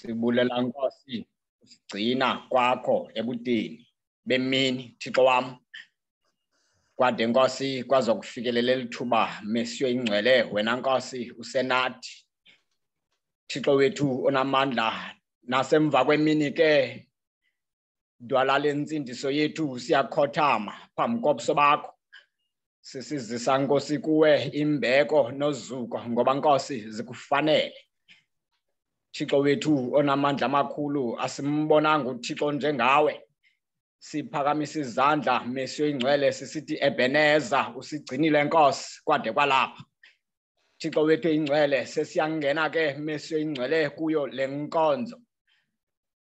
sibulela nkosi usigcina kwakho ebudeni. Bemini thixo wam. Kwade nkosi kwaza kufikelela lithuba mesiyo ingcwele wena nkosi usenathi. Thixo wethu onamandla nasemva kwemini ke dwala lensindiso yethu siyakhothama phambi kobuso bakho. Sisizisa nkosi kuwe imbeko nozuko ngoba nkosi zikufanele. Thixo wethu onamandla amakhulu asimbonanga uThixo njengawe. Siphakamisa izandla mesiyo ingcwele sisithi ebeneza usigcinile nkosi kwade kwalapha. Thixo wethu ingcwele sesiyangena ke mesiyo ingcwele kuyo lenkonzo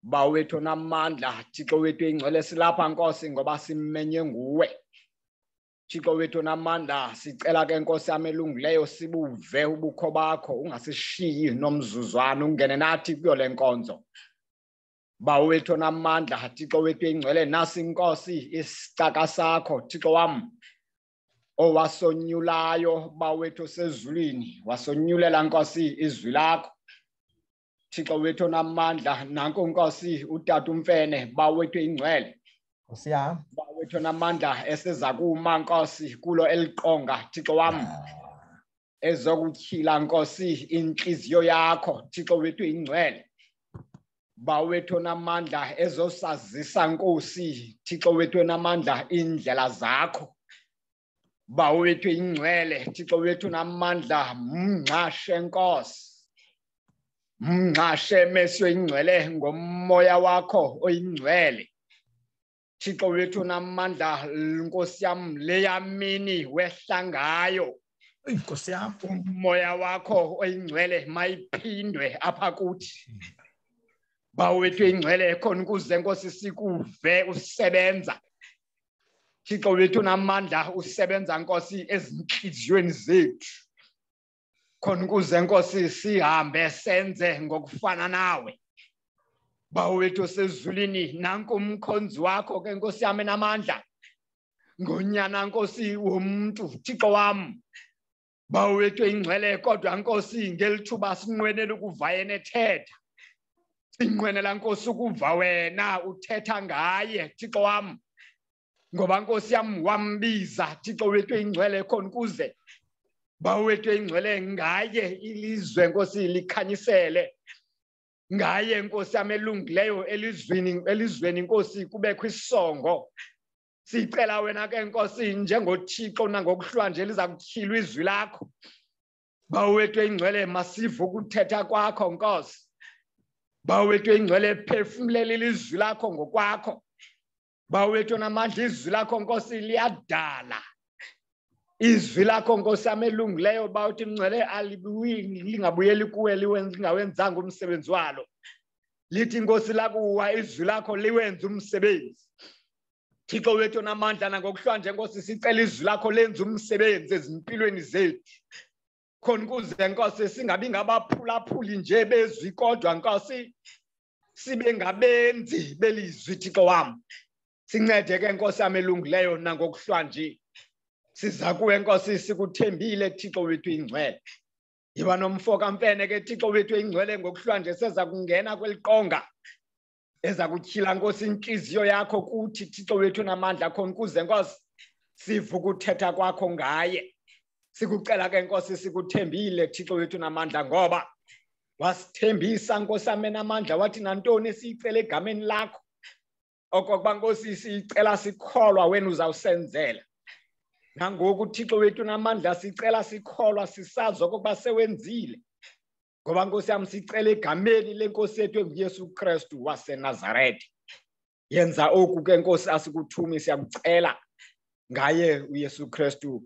bawethu namandla Thixo wethu ingcwele silapha nkosi ngoba simenye nguwe. Thixo wethu namandla sicela ke Nkosi yami elungileyo sibuve ubukho bakho ungasishiyi nomzuzwana ungene nathi kuyo le nkonzo. Bawo wethu namandla Thixo wethu ingcwele nasi inkosi isicaka sakho Thixo wami owasonyulayo bawethu sezulwini wasonyulela nkosi izwi lakho. Thixo wethu namandla nanku nkosi utata umfene bawethu ingcwele Nkosi yami. Bawethu namandla eseza kuma Nkosi kulo eliqonga Thixo wami. Ezokutyhila Nkosi inhliziyo yakho Thixo wethu ingcwele. Bawethu namandla ezosazisa Nkosi Thixo wethu namandla indlela zakho. Bawethu ingcwele Thixo wethu namandla mngcashe Nkosi. Mngcashe mesiyo ingcwele ngomoya wakho oyingcwele. Thixo wethu namandla Nkosi yam leyamini wehla ngayo. Inkosi yami. umoya wakho oyingcwele mayiphindwe apha kuthi. Bawethu ingcwele khona ukuze Nkosi sikuve usebenza. Thixo wethu namandla usebenza Nkosi ezinhliziyweni zethu. Khona ukuze Nkosi sihambe senze ngokufana nawe. Bawethu sezulwini nanku umkhonzi wakho ke nkosi yami namandla. Ngonyana nkosi womuntu thixo wami bawethu ingcwele kodwa nkosi ngelithuba sinqwenela ukuva yena ethetha sinqwenela nkosi ukuva wena uthetha ngaye thixo wami ngoba nkosi yami wambiza thixo wethu ingcwele khona ukuze bawethu ingcwele ngaye ilizwe nkosi likhanyisele. Ngaye nkosi yami elungileyo elizweni elizweni inkosi kubekho isongo. Sicela wena ke nkosi njengothixo nangokuhlwanje liza kutyhilwa izwi lakho. Bawethu engcwele masive ukuthetha kwakho nkosi. Bawethu engcwele phefumlela ilizwi lakho ngokwakho. Bawethu namandla izwi lakho nkosi liyadala. Izwi lakho nkosi yami elungileyo bawuthi mngcwele alibuyi lingabuyeli kuwe lingawenzanga umsebenzi walo. Lithi nkosi lakuwa izwi lakho liwenze umsebenzi. Thixo wethu namandla nangokuhlwa nkosi sicela izwi lakho lenze umsebenzi ezimpilweni zethu. Khona ukuze nkosi singabi ngabaphulaphuli nje bezwi kodwa nkosi sibe ngabenzi belizwi thixo wam sincede ke nkosi yami elungileyo nangokuhlwa nje. Siza kuwe nkosi sikuthembile thixo wethu ingcwele. Yiba nomfo kamfene ke thixo wethu ingcwele ngokuhlwa nje seza kungena kweliqonga eza kutyhila nkosi intliziyo yakho kuthi thixo wethu namandla khona ukuze nkosi sive ukuthetha kwakho ngaye. Sikucela ke nkosi sikuthembile thixo wethu namandla ngoba wasithembisa nkosi amene amandla wathi nantoni siyicela egameni lakho? Okokuba nkosi siyicela sikholwa wena uzawusenzela. Nangoku thixo wethu namandla sicela sikholwa sisazi okokuba sewenzile. Ngoba nkosi yam sicela egameni lenkosi yethu enguyesu kristu wasenazaretha yenza oku ke nkosi asikuthumi siyakucela ngaye uyesu kristu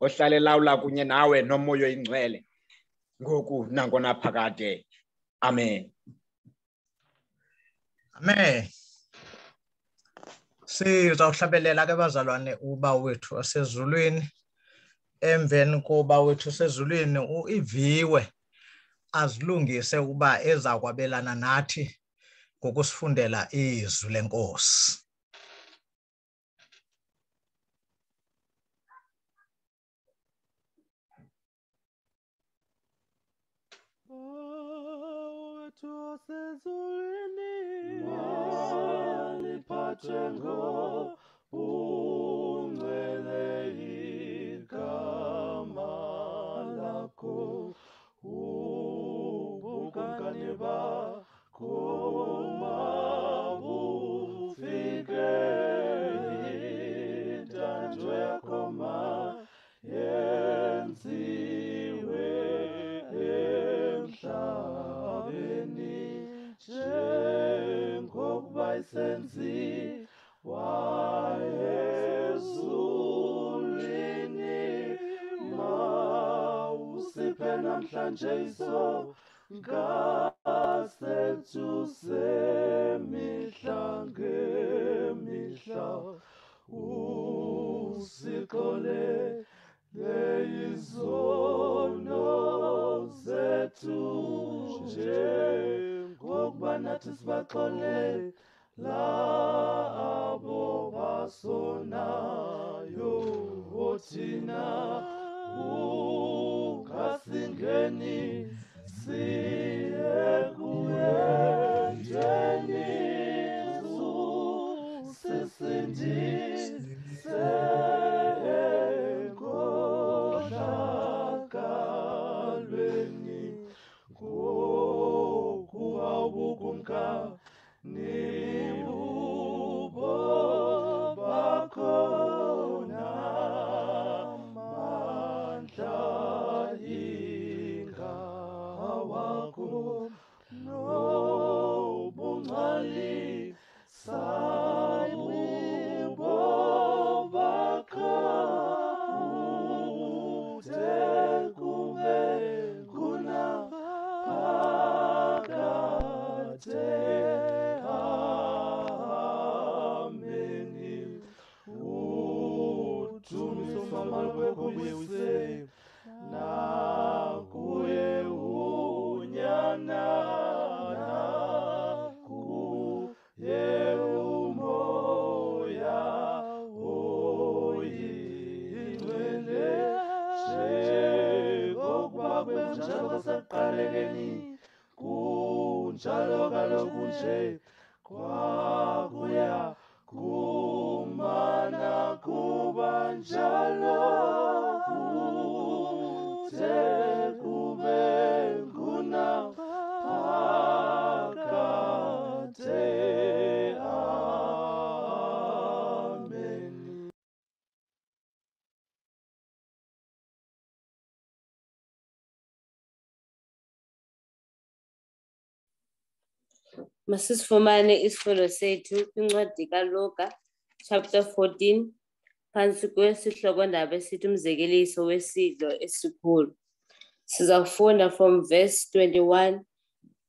ohlala elawula kunye nawe nomoya oyingcwele. Ngoku nangona phakade. Amen. Amen. Sizawuhlabelela ke bazalwane uba wethu asezulwini emveni koba wethu asezulwini uiviwe azilungise ukuba eza kwabelana nathi ngokusifundela izwi lenkosi. wethu patrzę go. Njengokuba isenziwa ezulwini mawusiphe namhlanje isonka sethu semihla ngemihla. Usiqolele izono zethu njengokuba nathi sibaxolele Masisifumane isifundo sethu kwincwadi kaLuka chapter 14 phantsi kwesihlokondaba esithi umzekeliso wesidlo esikhulu. Siza kufunda from verse 21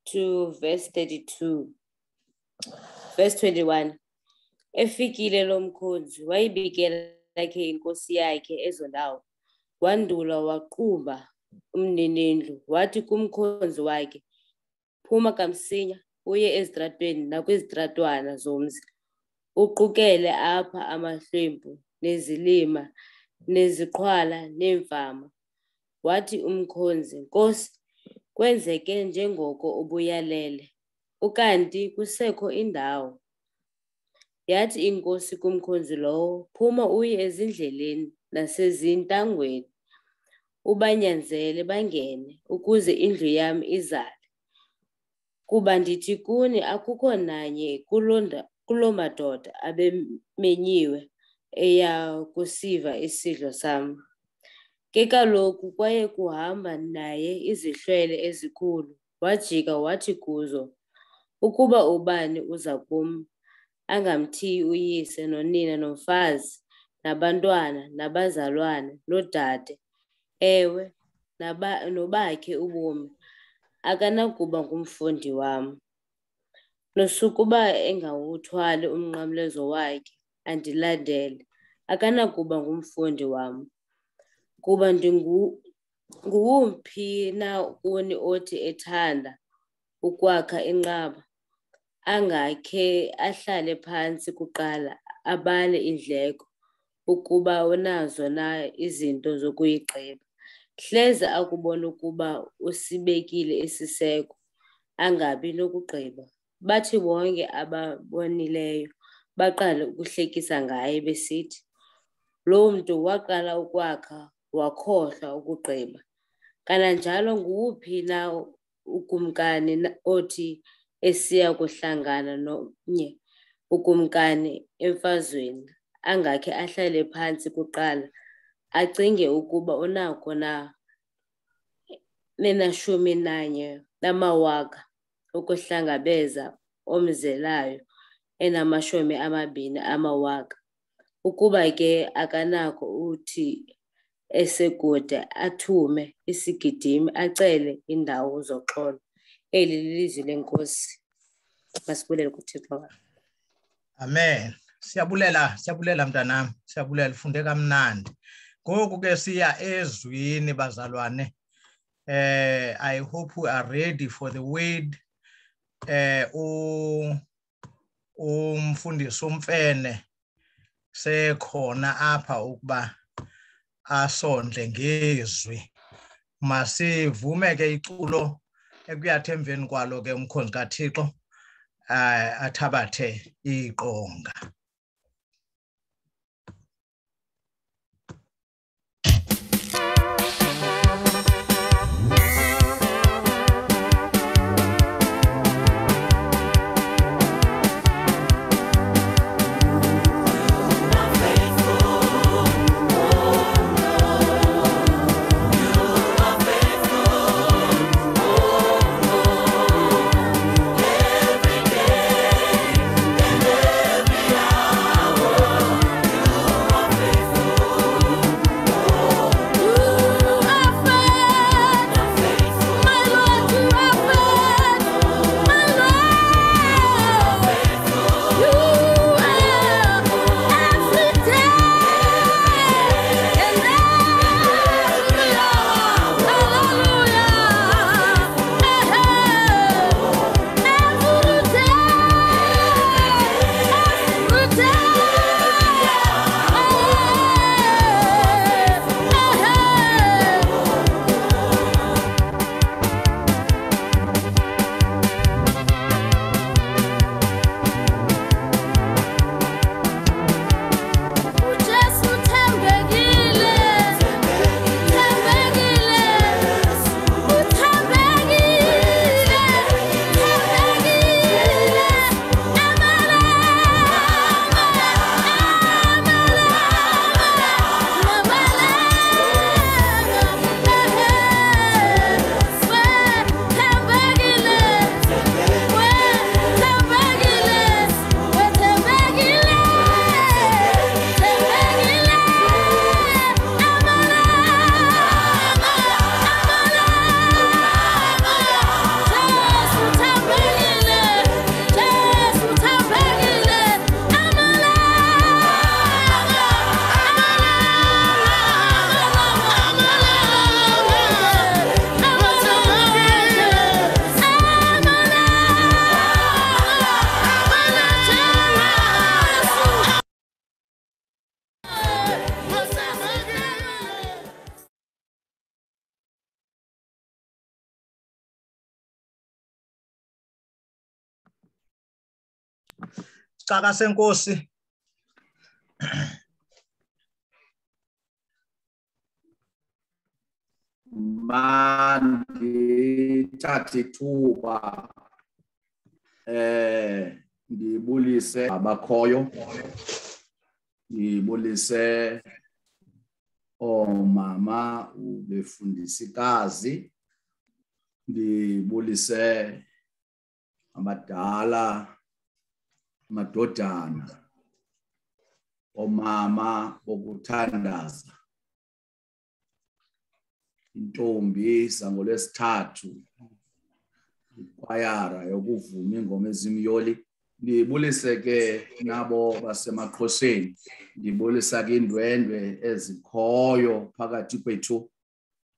to verse 32. Verse 21. Efikile lo mkhonzi wayibikela ke inkosi yakhe ezo ndawo. Wandula waqumba umninindlu wathi kumkhonzi wakhe phuma kamsinya uye ezitratweni nakwizitratwana zomzi. Uqukele apha amahlwempu nezilima neziqhwala neemfama. Wathi umkhonzi nkosi kwenzeke njengoko ubuyalele ukanti kusekho indawo. Yathi inkosi kumkhonzi lowo phuma uye ezindleleni nasezintangweni ubanyanzele bangene ukuze indlu yam izale kuba ndithi kuni akukho nanye kuloo madoda abemenyiwe eya kusiva isidlo sam. Ke kaloku kwaye kuhamba naye izihlwele ezikhulu, wajika wathi kuzo, ukuba ubani uza kum, angamthiyi uyise nonina nomfazi nabantwana nabazalwana noodade, ewe, nobakhe ubomi, akanakuba ngumfundi wam. Nosukuba engawuthwali umnqamlezo wakhe andilandele, akanakuba ngumfundi wam. Kuba nguwumphi na kuni othi ethanda ukwakha inqaba, angakhe ahlale phantsi kuqala abale iindleko ukuba unazo na izinto zokuyigqiba. Hleze akubona ukuba usibekile isiseko, angabi lokugqiba bathi bonke ababonileyo baqale ukuhlekisa ngaye besithi lo mntu waqala ukwakha wakhohlwa ukugqiba. Kananjalo nguwuphi na ukumkani othi esiya kuhlangana nomnye ukumkani emfazweni angakhe ahlale phantsi kuqala acinge ukuba unako na nenashumi nanye namawaka ukuhlangabeza omzelayo enamashumi amabini amawaka ukuba ke akanako uthi esekude athume isigidimi acele indawo zoxolo eli lilizwi lenkosi masibulele kuthixo Amen. Siyabulela, siyabulela mntanami. Siyabulela ufunde kamnandi. Ngoku ke siya ezwini bazalwane. Eh I hope we are ready for the word. Eh u umfundisi umfene sekhona apha ukuba asondle ngezwi. Masivume ke iculo ekuyathi emveni kwalo ke umkhonzi kaThixo eh athabathe iqonga Caka senkosi mandithathe ithuba eh ndibulise abakhoyo ndibulise oomama ubefundisikazi ndibulise abadala amadodana omama bokuthandaza intombi sangolwesithathu ikwayara yokuvuma ingoma ezimyoli. Ndibulise ke nabo basemaqhoseni ndibulisa ke indwendwe ezikhoyo phakathi kwethu.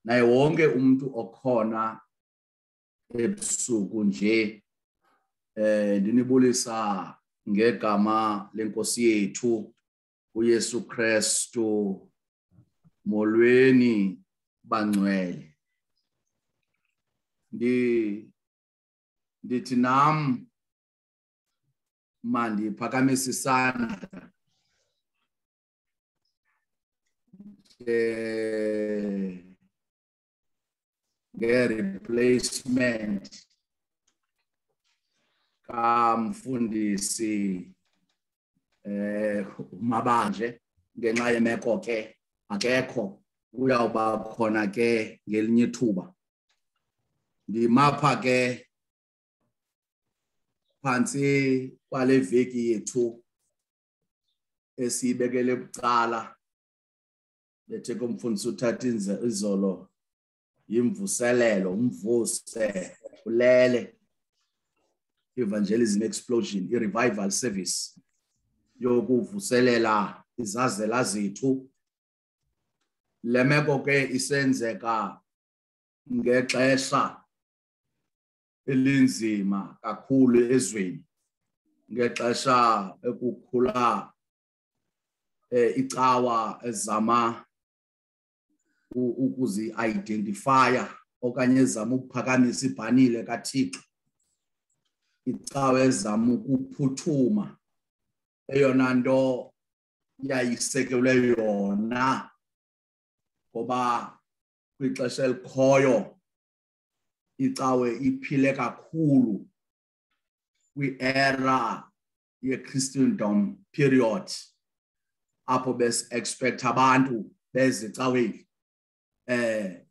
Naye wonke umuntu okhona ebusuku nje eh ndinibulisa ngegama lenkosi yethu uYesu Kristu molweni bangcwele. Ndi ndithi nam mandiphakamise isandla eh nge-replacement kamfundisi eh umabanje ngenxa yemeko ke akekho. Uyawuba khona ke ngelinye ithuba. Ndimapha ke phantsi kwale veki yethu esiyibekele bucala. Bethe kumfundisi uthatha izolo yimvuselelo umvuse ulele. Evangelism explosion i-revival service yokuvuselela izazela zethu. Le meko ke isenzeka ngexesha elinzima kakhulu ezweni ngexesha ekukhula eh, icawa ezama u- ukuzi-identifya okanye ezama ukuphakamisa ibhanile kathixo. Icawa ezama ukuphuthuma. Eyona nto yayisekelwe yona ngoba kwixesha elikhoyo icawe iphile kakhulu kwi-era ye-christendom period apho besi-expect abantu bezicaweni eh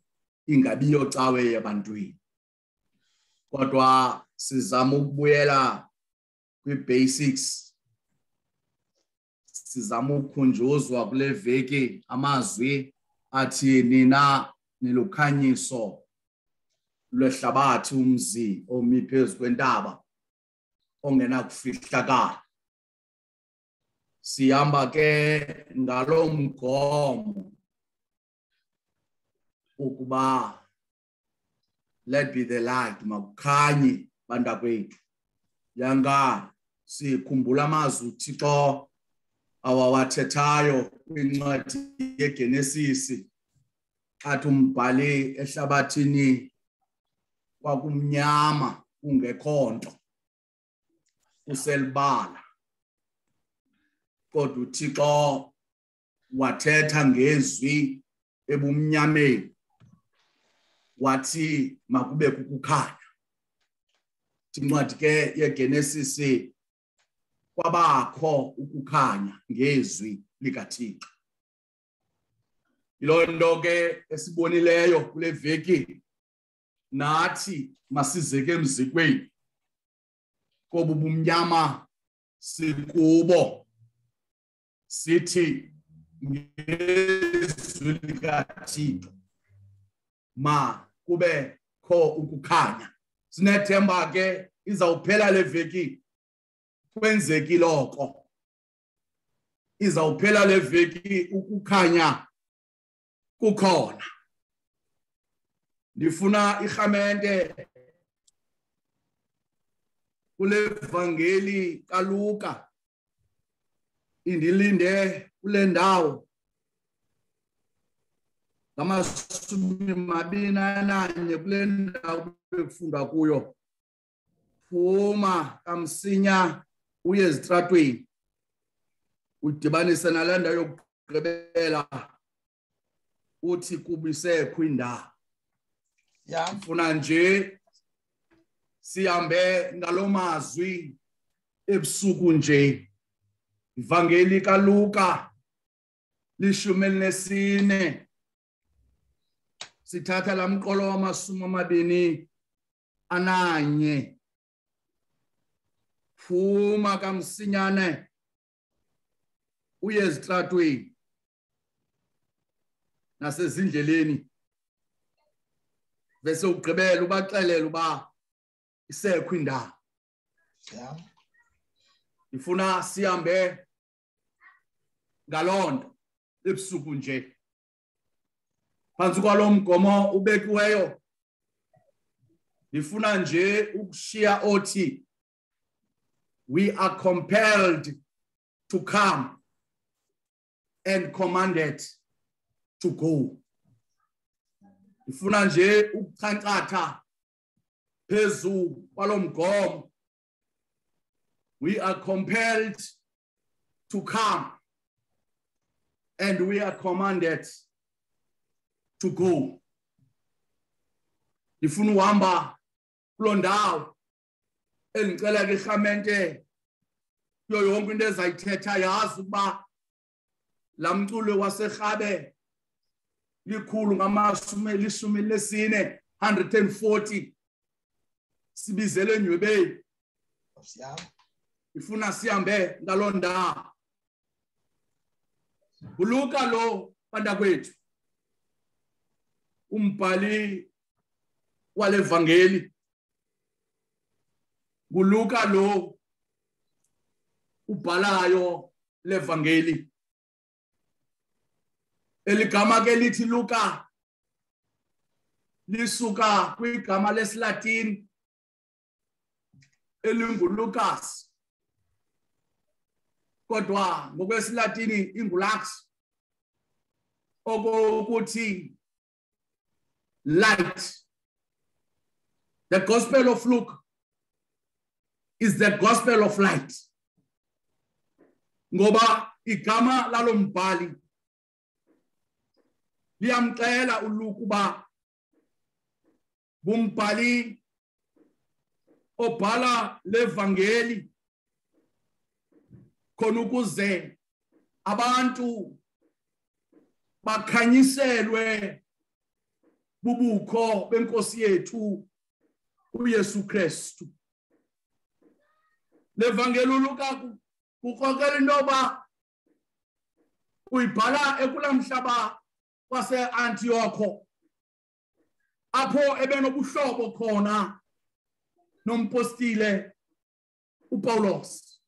ingabiyo cawe yabantwini kodwa sizama ukubuyela kwi-basics. Sizama ukukhunjuzwa kule veki amazwi athi nina nilukhanyiso lwehlabathi umzi omi phezu kwentaba ongenakufihlakala. Sihamba ke ngalo mgomo ukuba let be the light makukhanye. Bantakwethu yanga sikhumbula amazwi uthixo awawathethayo kwincwadi yegenesisi. Athi umbhali ehlabathini kwakumnyama kungekho nto. Uselibala. Kodwa uthixo wathetha ngezwi ebumnyameni. Wathi makube kukukhanya incwadi ke yegenesisi kwabakho ukukhanya ngezwi likathixo. Yiloo nto ke esibonileyo kule veki nathi masizeke emzikweni kobu bumnyama sikubo. Sithi ngezwi likathixo ma kubekho ukukhanya sinethemba ke izawuphela le veki. Kwenzekile oko izawuphela le veki ukukhanya kukhona. Ndifuna irhamente kule vangeli kaluka. Indilinde kule ndawo. Ngamashumi mabini ananye kule ndawo bekufundwa kuyo. Phuma kamsinya uye ezitratweni udibanise nale ndawo yokugqibela uthi kubisekho indawo ya. Funa nje sihambe ngalo mazwi ebusuku nje. Ivangeli kaluka lishumi elinesine. Sithatha la mqolo wamasumi amabini ananye. Phuma kamsinyane uye ezitratweni nasezindleleni. Bese ugqibela ubaxelela uba isekho indawo ifuna sihambe ngaloo nto ebusuku nje. Phantsi kwalo mgomo ubekiweyo. Ndifuna nje ukushiya othi we are compelled to come and commanded to go. Ndifuna nje ukuchancatha phezu kwalomgomo we are compelled to come and we are commanded to go. Ifuna uhamba kuloo ndawo engicela ke irhamente kuyo yonke into ezayithetha yazi ukuba laa mculo waserhabe likhulu ngamashumi lishumi lesine 140 sibizele enywebeni ifuna sihambe ngaloo ndawo. Uluka lo bantakwethu. Umbhali walevangeli. Kuluka lo ubhalayo levangeli. Eligama ke lithi luka lisuka kwigama lesilatini elingulukas. Kodwa ngokwesilatini ingulux okokuthi light. The gospel of luke is the gospel of light. Ngoba igama lalombhali liyamcela uLuke uba bumbhali obhala levangeli khona ukuze abantu bakhanyiselwe bubukho benkosi yethu uYesu Kristu. Levangeli uLuka kukhokela intoba uyibhala ekulamhlaba wase-Antiyokho apho ebenobuhlobo khona nompostile uPaulos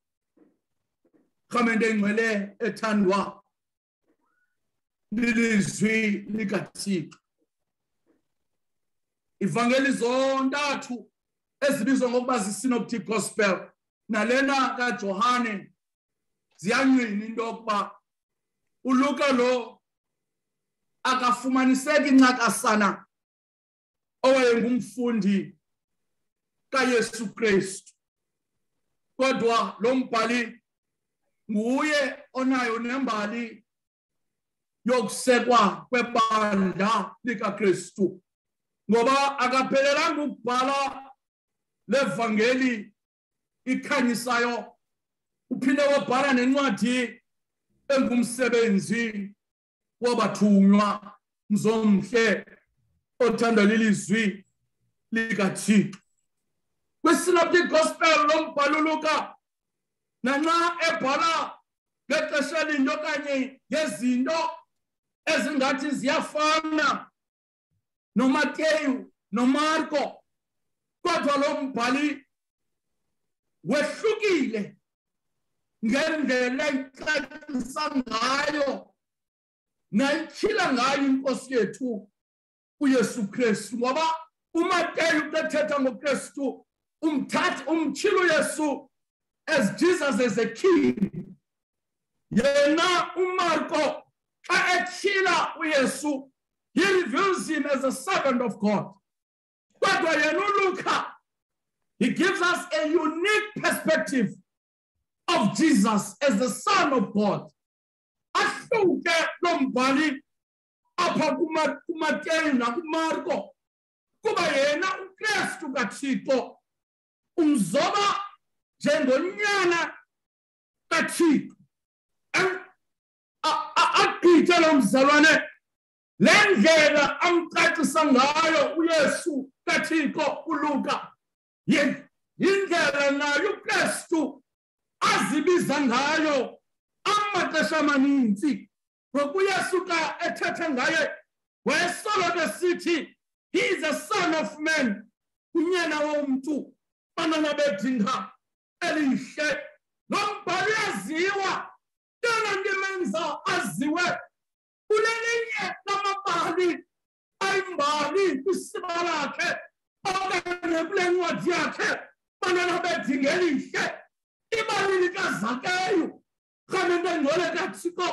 khamente engcwele ethandwa lilizwi likaThixo. Ivangeli zontathu ezibizwa ngokuba zisynoptic gospel nalena kaJohane ziyancwina into yokuba uLuka lo akafumaniseki incakasana owayengumfundi kaYesu Kristu. Kodwa lo mbhali nguye onayo nembali yokusekwa kwebandla likaKristu. Ngoba akaphelelanga ukubhala levangeli ikhanyisayo uphinde wabhala nencwadi engumsebenzi wabathunywa mzomhle othanda lilizwi likaThixo. Kwisynoptic gospel lombhalo Luka nanxa ebhala ngexesha elinye okanye ngezinto ezingathi ziyafana noMateyu noMarko kodwa lo mbhali wehlukile ngendlela ecacisa ngayo nayityhila ngayo inkosi yethu uYesu Kristu ngoba uMateyu bethetha ngoKristu umthatha umtyhila uYesu as Jesus as a king. Yena uMarko xa etyhila uYesu he reveals him as a servant of God he gives us a unique perspective of Jesus as the son of God ahluke lo mbhali apha kumateyu nakumarko kuba yena ukristu kathixo umzoba njengonyana kathixo agqithe lo mzalwane le ndlela amcacisa ngayo uyesu kathixo uluka. Yindlela nayo ukristu azibiza ngayo amaxesha amaninzi ngokuyesu ka ethethe ngaye wayesoloko esithi he is a son of man. Unyana womntu bantwana bedinga elihle lo mbhalo uyaziwa yona nto imenza aziwe. Kulelinye lamabali ayimbali kwisiba lakhe okanye kule ncwadi yakhe bantwana bedinga elihle ibali likazakeyu rhamente engcwele kathixo.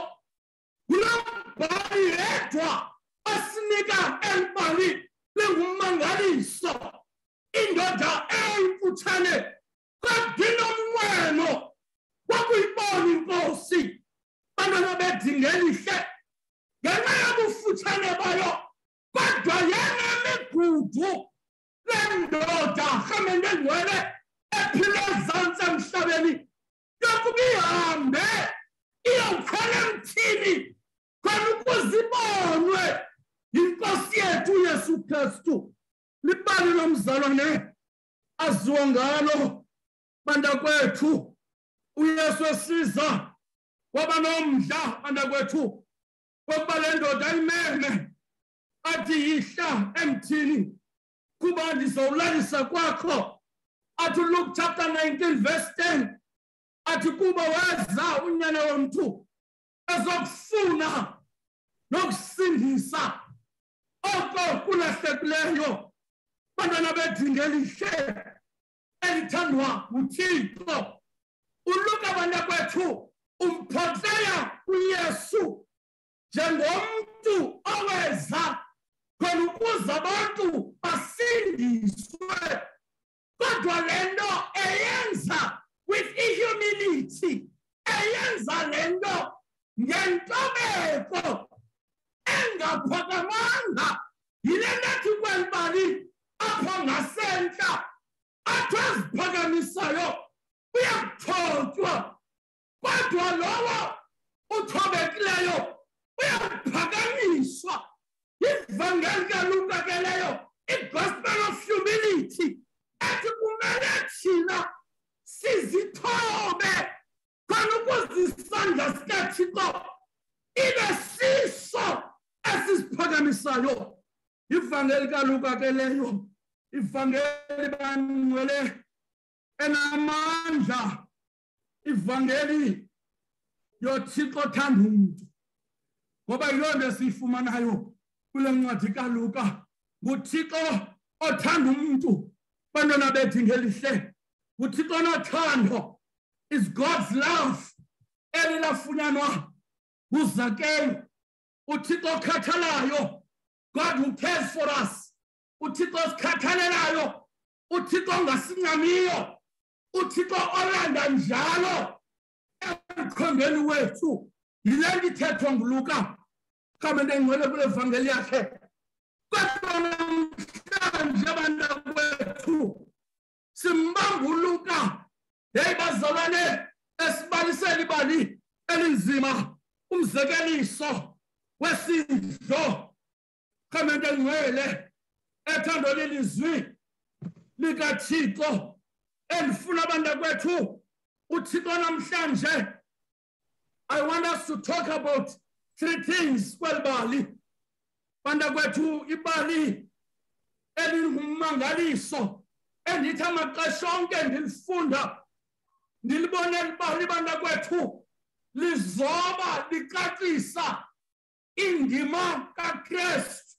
Kulo mbhali yedwa asinika eli bali lingummangaliso indoda eyimfutshane kadinomnqweno wakuyibona inkosi bantwana bedingelihle ngenxa yobufutshane bayo kodwa yenemigudu lendoda rhamente ngcwele ephile ezantsi emhlabeni yokuba ihambe iyokhwela emthini khona ukuze ibonwe. Yinkosi yethu uyesu kristu libali lomzalwane aziwa ngalo. Bantakwethu uyesu esiza waba nomdla bantakwethu. Wokuba le ndoda imeme athi yihla emthini kuba ndizowulalisa kwakho. Athi luke chapter 19 verse 10 athi kuba weza unyana womntu ezokufuna nokusindisa. Oko kulahlekileyo bantwana bedingelihle elithandwa nguthixo. Uluka bantakwethu umphoteya uyesu. Njengomntu oweza khona ukuze abantu basindiswe. Kodwa le nto eyenza with ihumility eyenza le nto ngentobeko engaphakamanga yile ntathi kwelibali apho ngasentla athi eziphakamisayo uyakuthotywa kodwa lowo uthobekileyo uyaphakamiswa ivangeli kaluka ke leyo i-gospel of humility ethi kumele thina sizithobe khona ukuze isandla sikathixo. Ibe siso esisiphakamisayo ivangeli kaluka ke leyo ivangeli bangcwele enamandla. Ivangeli yothixo othanda umntu ngoba yiloo nto esiyifumanayo kule ncwadi kaluka nguthixo othanda umntu bantwana bethu ngelihle. Nguthixo onothando is god's love eli lafunyanwa nguzakeyo uthixo okhathalayo god who cares for us. Uthixo osikhathalelayo uthixo ongasincamiyo uthixo olanda njalo. Emkhondweni wethu yile nto ithethwa nguluka. Kamente engcwele kule vangeli yakhe kodwa namhlanje abantakwethu simbamba uluka yeyi bazalwane esibalisela ibali elinzima umzekeliso wesidlo. Kamente engcwele ethando lilizwi likathixo. Endifuna abantakwethu uthixo namhlanje i want us to talk about three things kweli bali bantakwethu ibali elingummangaliso endithi amaxesha onke ndilifunda ndilibone libali bantakwethu lizoba licacisa indima kakrestu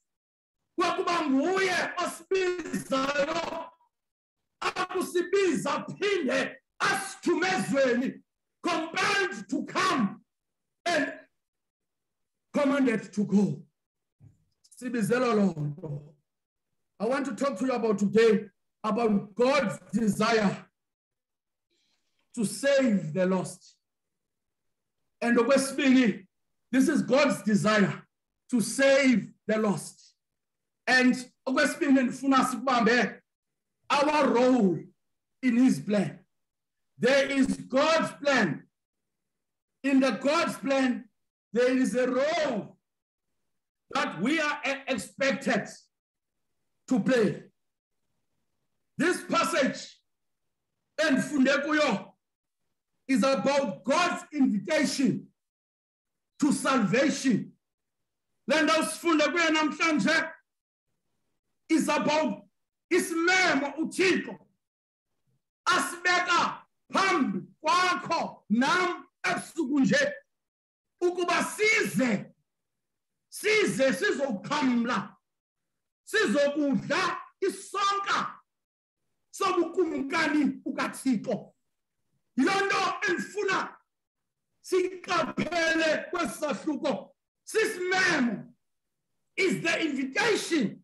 kwakuba nguye osibizayo akusibiza phinde asithumezweni compelled to come and commanded to go. I want to talk to you about today about god's desire to save the lost. And okwesibini this is god's desire to save the lost. And our role in his plan. There is god's plan. In the god's plan there is a role that we are expected to play. This passage endifunde kuyo is about god's invitation to salvation. Le nto sifunde namhlanje is about isimemo uthixo. Asibeka phambi kwakho nam ebusuku ukuba size size sizoxhamla sizokudla isonka sobukumkani bukathixo. Yiloo nto endifuna siqaphele kwesi sahluko sisimemo. Is the invitation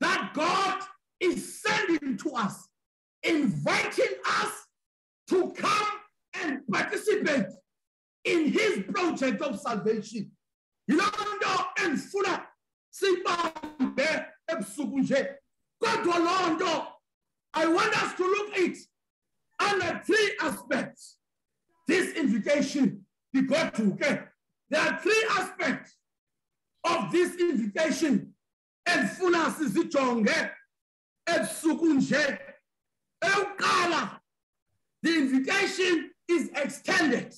that god is sending to us, inviting us to come and participate in his project of salvation. Yiloo. Kodwa loo nto, I want us to look at under three aspects. This invitation, okay. There are three aspects of this invitation endifuna sizijonge ebusuku eh, eh, nje. Eh, Eyokuqala, the invitation is extended.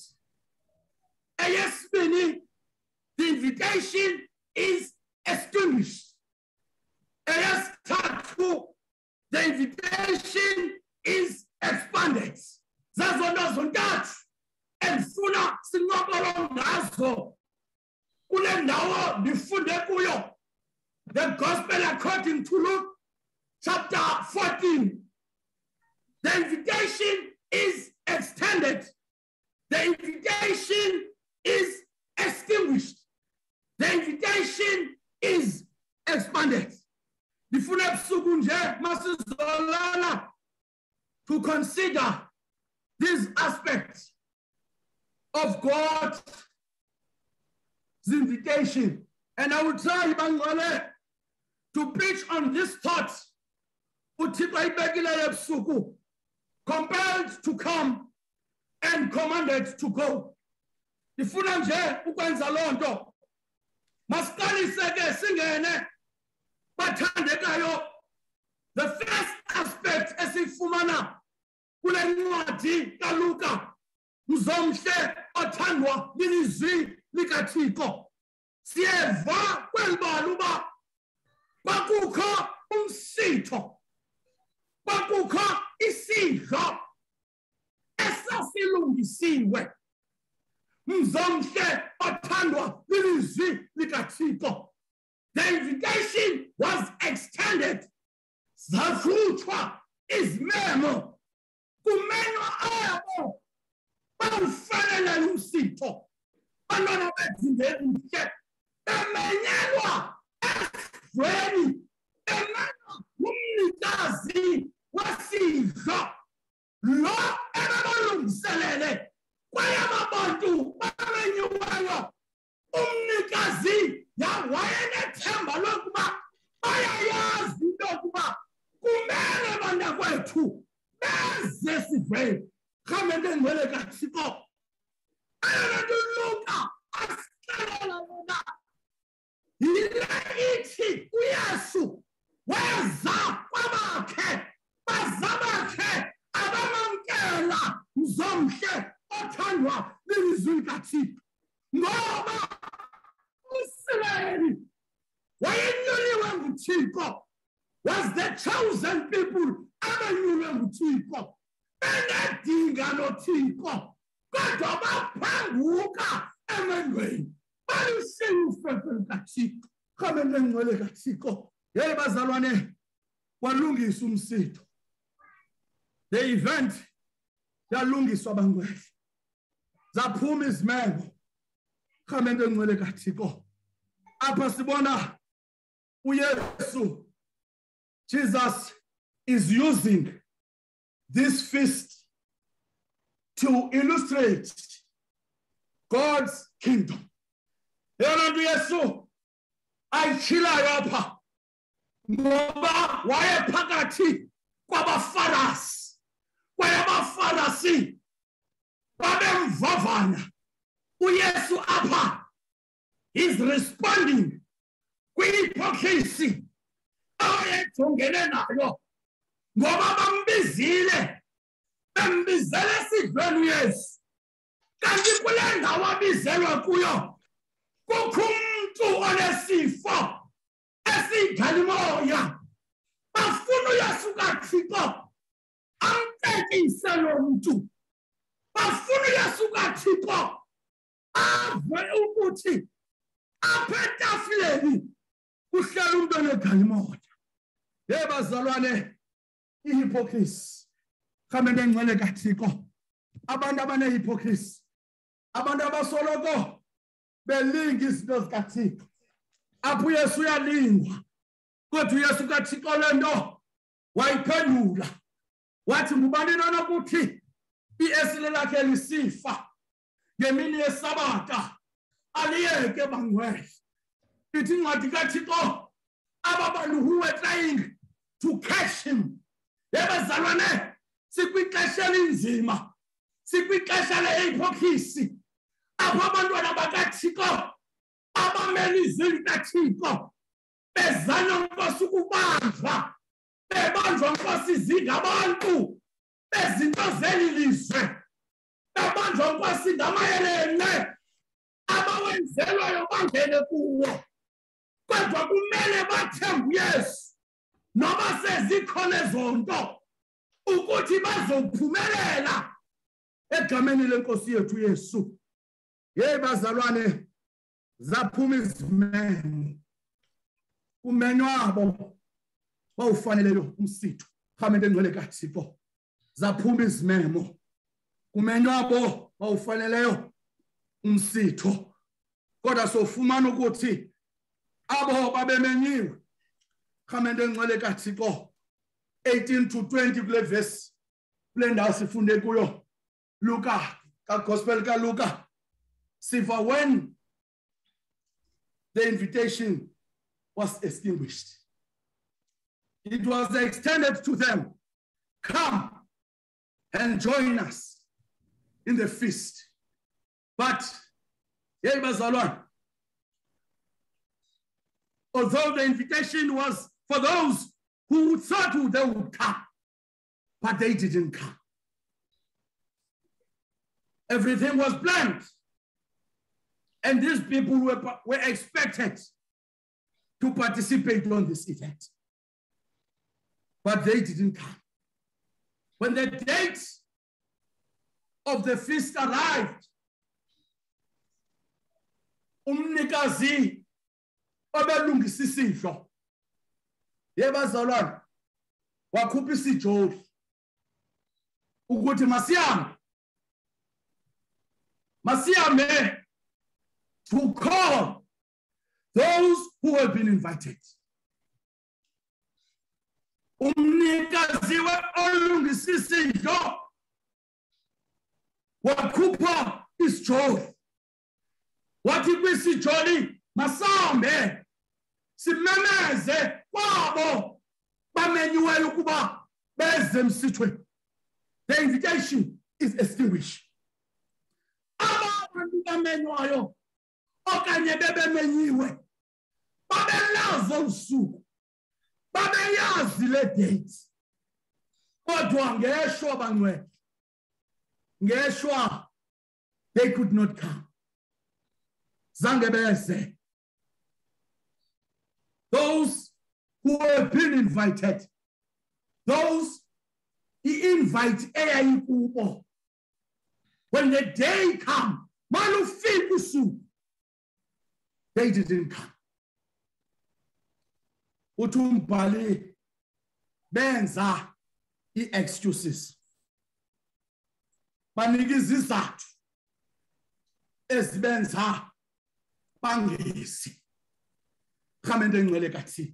Eyesibini, the invitation is extinguished. Eyesithathu, the invitation is expanded. Zazo nto zontathu endifuna sincokolo ngazo kule ndawo ndifunde kuyo. The gospel according to Luke chapter 14. The invitation is extended. The invitation is extinguished. The invitation is expanded. Ndifuna ebusuku nje masizolala to consider these aspects of God's invitation. And I will try bangole to preach on this thought. uThixo ayibekileyo ebusuku compelled to come and commanded to go ndifuna nje ukwenza loo nto masiqalise ke singene bathandekayo. The first aspect esiyifumana kule ncwadi kaluka mzomhle othandwa lilizwi likathixo. Siyeva kweli bali uba kwakukho umsitho kwakukho isidlo esasilungisiwe. Mzomhle othandwa lilizwi likathixo. The invitation was extended. Zakhutshwa izimemo kumenywa abo bawufanelele umsitho bantwana bezindeni mhle bemenyelwa esidlweni bemenywa ngumnikazi wesidlo lo ebebalungiselele kwayaba bantu bamenyiweyo umnikazi yawayenethemba lokuba bayayazi into yokuba kumele bantakwethu beze esidlweni rhamente engcwele kathixo eyona nto luka asixelela yona. Yile ithi uyesu weza kwabakhe bazabakhe abamamkela mzomhle othandwa lilizwi likathixo. Ngoba uisrayeli wayenyuliwe nguthixo. Was the chosen people abanyulwe nguthixo? Benedinga nothixo. Kodwa baphanguka emendweni balushiye ufefe lukathixo rhamente engcwele kathixo. Yeyi bazalwane walungisa umsitho. The event yalungiswa bangcwele zaphuma izimemo. Rhamente engcwele kathixo. Apha sibona uyesu jesus is using this feast to illustrate god's kingdom. Yeyona nto uyesu ayitshilayo apha ngoba wayephakathi kwabafarasi. Kwaye abafarasi babemvavanya. Uyesu apha is responding kwi-hypocrisy awayejongene nayo. Ngoba bambizile bembizele esidlweni uyesu kanti kule ndawo abizelwe kuyo kukho umntu onesifo esiyidalimoya bafuna uyesu kathixo amtekise lo mntu. Bafuna uyesu kathixo ave ukuthi apha etafileni kuhlala umntu onegalimoya ye bazalwane ihypocrisy. Rhamente engcwele kathixo. Abantu abanehypocrisy. Abantu abasoloko belinga izinto zikathixo. Apho uyesu uyalingwa kodwa uyesu kathixo le nto wayiphendula. Wathi ngubani lona kuthi iesile lakhe lisifa ngemini yesabata aliyeke bangcwele ithi incwadi kathixo aba bantu who were trying to catch him. Yebazalwane sikwixesha elinzima sikwixesha le-epokhisi apho abantwana bakathixo abamele izwi likathixo bezanywa nkosi ukubanjwa bebanjwa nkosi zingabantu bezinto zeli lizwe bebanjwa nkosi ngamayelene abawenzelwayo bangene kuwo. Kodwa kumele bathembe uyesu noba sezikhona ezo nto ukuthi bazophumelela egameni lenkosi yethu yesu yeyi bazalwane zaphuma izimemo umenyo wabo wawufaneleyo umsitho. Rhamente engcwele kathixo. Zaphuma izimemo. Kumenyo wabo wawufaneleyo umsitho. Kodwa sofumana ukuthi abo babemenyiwe. Rhamente engcwele kathixo 18 to 20 kule vesi kule ndawo sifunde kuyo luka kagospel kaluka siva when the invitation was extinguished it was extended to them come and join us in the feast but yeyi bazalwane although the invitation was for those who thought they would come, but they didn't come. Everything was planned. And these people were, were expected to participate on this event. But they didn't come. When the date of the feast arrived, umnikazi obelungisa isidlo yebazalwane wakhupha isijoli ukuthi masihambe masihambe to call those who have been invited. Umnikazi olungisa isidlo wakhupha isijoli wathi kwisijoli masambe simemeze kwabo bamenyiweyo ukuba beze emsithweni the invitation is extinguished. Abantu bamenywayo okanye bebemenyiwe babelazo usuku babeyazi le date. Kodwa ngeshwa bangcwele ngeshwa they could not come. Zange beze those who have been invited. Those i-invite eyayikubo when the day come malufika usuku they didn't come. Uthi umbhali benza i-excuses banika izizathu bangezi rhamente engcwele kathixo.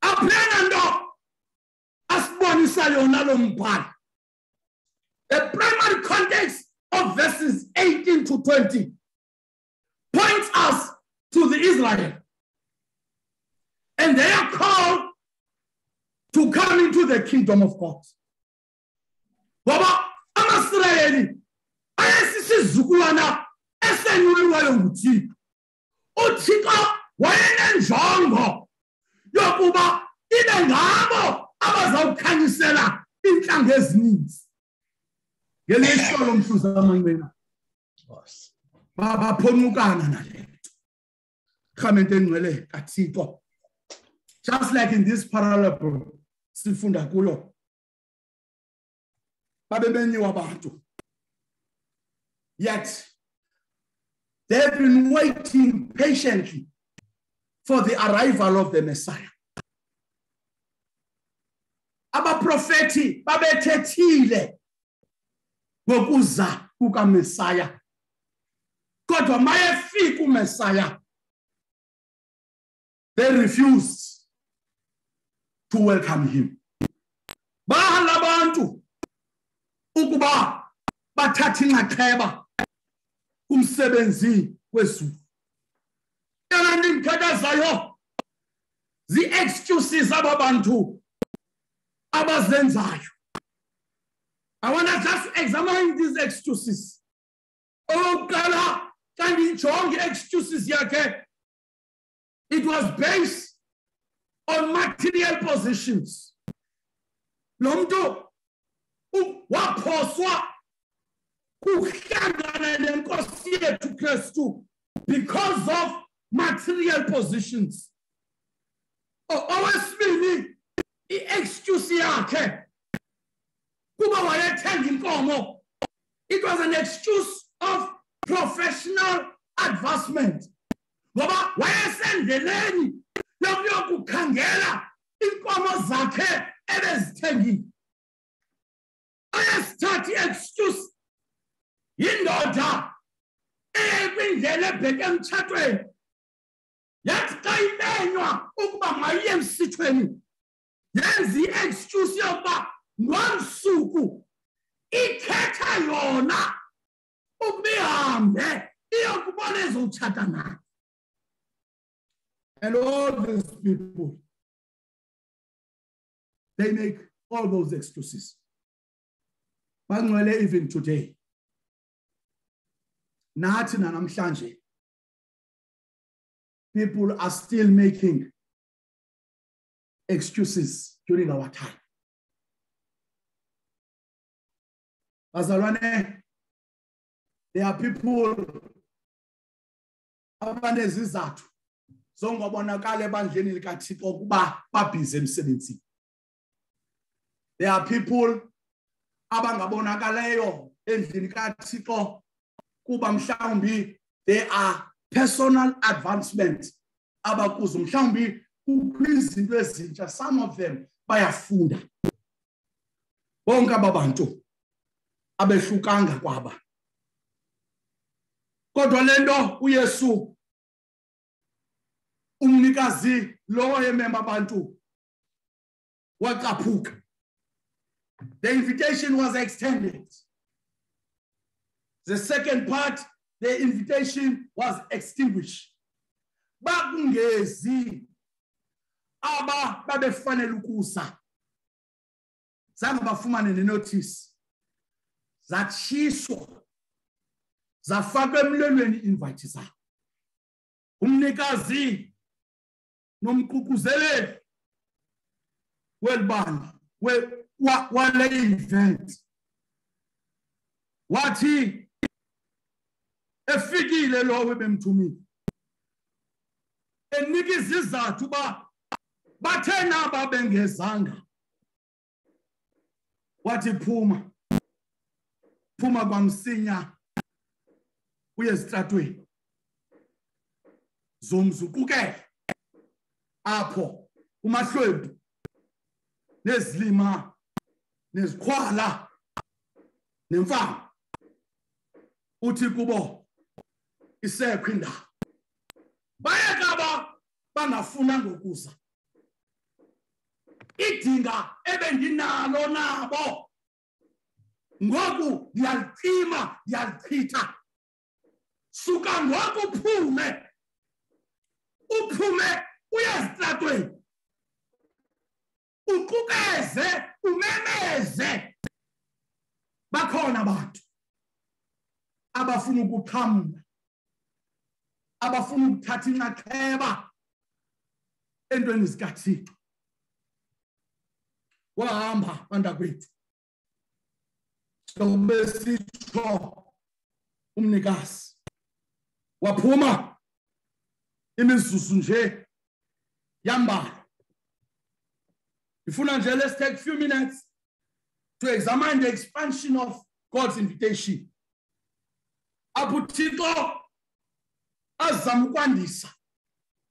Aphena nto asibonisa yona lo mbhalo. The primary context of verses 18 to 20 points us to the Israel. And they are called to come into the kingdom of God. Ngoba amaSirayeli ayesisizukulwana esenyuliweyo nguThixo. uthixo wayenenjongo yokuba ibe ngabo abazawukhanyisela iintlanga ezininzi. Ngelishwa lomhluzi amanqina baphonqukana nale nto. Rhamente engcwele kathixo. Just like in this parable sifunda kuyo babebenyiwa abantu yet They have been waiting patiently for the arrival of the Messiah. Abaprofeti babethethile ngokuza kukaMessiah. Kodwa mayefika uMessiah they refused to welcome him bahala abantu ukuba bathathe inxaxheba kumsebenzi wezulu. Yona ndimkhathazayo zii-excuses aba bantu abazenzayo. I want to just examine these excuses. Okokuqala xa ndiyijonge i-excuses yakhe it was based on material positions lo mntu waphoswa kuhlangana nenkosi yethu kristu because of material positions. O- owesibini i-excuse yakhe kuba wayethenga inkomo. It was an excuse of professional advancement. Ngoba wayesendleleni yokuyokukhangela inkomo zakhe ebezithengile. Oyesithathu i-excuse yindoda eyayikwindlela ebheke emtshatweni. Yathi xa imenywa ukuba mayiye emsithweni yenza i-excuse yokuba ngomsuku ikhetha yona ukuba ihambe iyokubona ezotshata naye and all these people they make all those excuses. Bangcwele even today. Nathi nanamhlanje people are still making excuses during our time. Bazalwane there are people abanezizathu zongabonakala ebandleni likathixo ukuba babhizi emsebenzini. There are people abangabonakaleyo endlini kathixo kuba mhlawumbi there are personal advancement abakuzo. Mhlawumbi kukho izinto ezintsha some of them bayafunda. Bonke aba bantu abehlukanga kwaba. Kodwa le nto uyesu umnikazi lo wayemema abantu wacaphuka the invitation was extended the second part the invitation was extinguished. Bakungezi aba babefanele ukusa. Zange bafumane nenotice. Zatshiswa zafakwa emlelweni invite zabo. Umnikazi nomququzeleli welibandla we- wa- wale event wathi efikile lowo bemthumile enika izizathu uba bathe naba bengezanga. Wathi phuma phuma kwamsinya uye esitratweni zomzuqukele apho umahlwempu nezilima nezikhwala nemfama. Uthi kubo isekho indawo bayeka ba bangafuna ngokuza. Idinga ebendinalo nabo. Ngoku ndiyalicima ndiyalichitha suka ngoku uphume. Uphume uye ezitratweni uqukeze umemeze. Bakhona abantu abafuna ukuqhamla abafuna ukuthatha inxaxheba entweni zikathixo. Wahamba bantakwethu. Sobe sitsho umnikazi. Waphuma. Imizuzu nje yambala ndifuna nje let's take few minutes to examine the expansion of god's invitation. Apho uthixo azama ukwandisa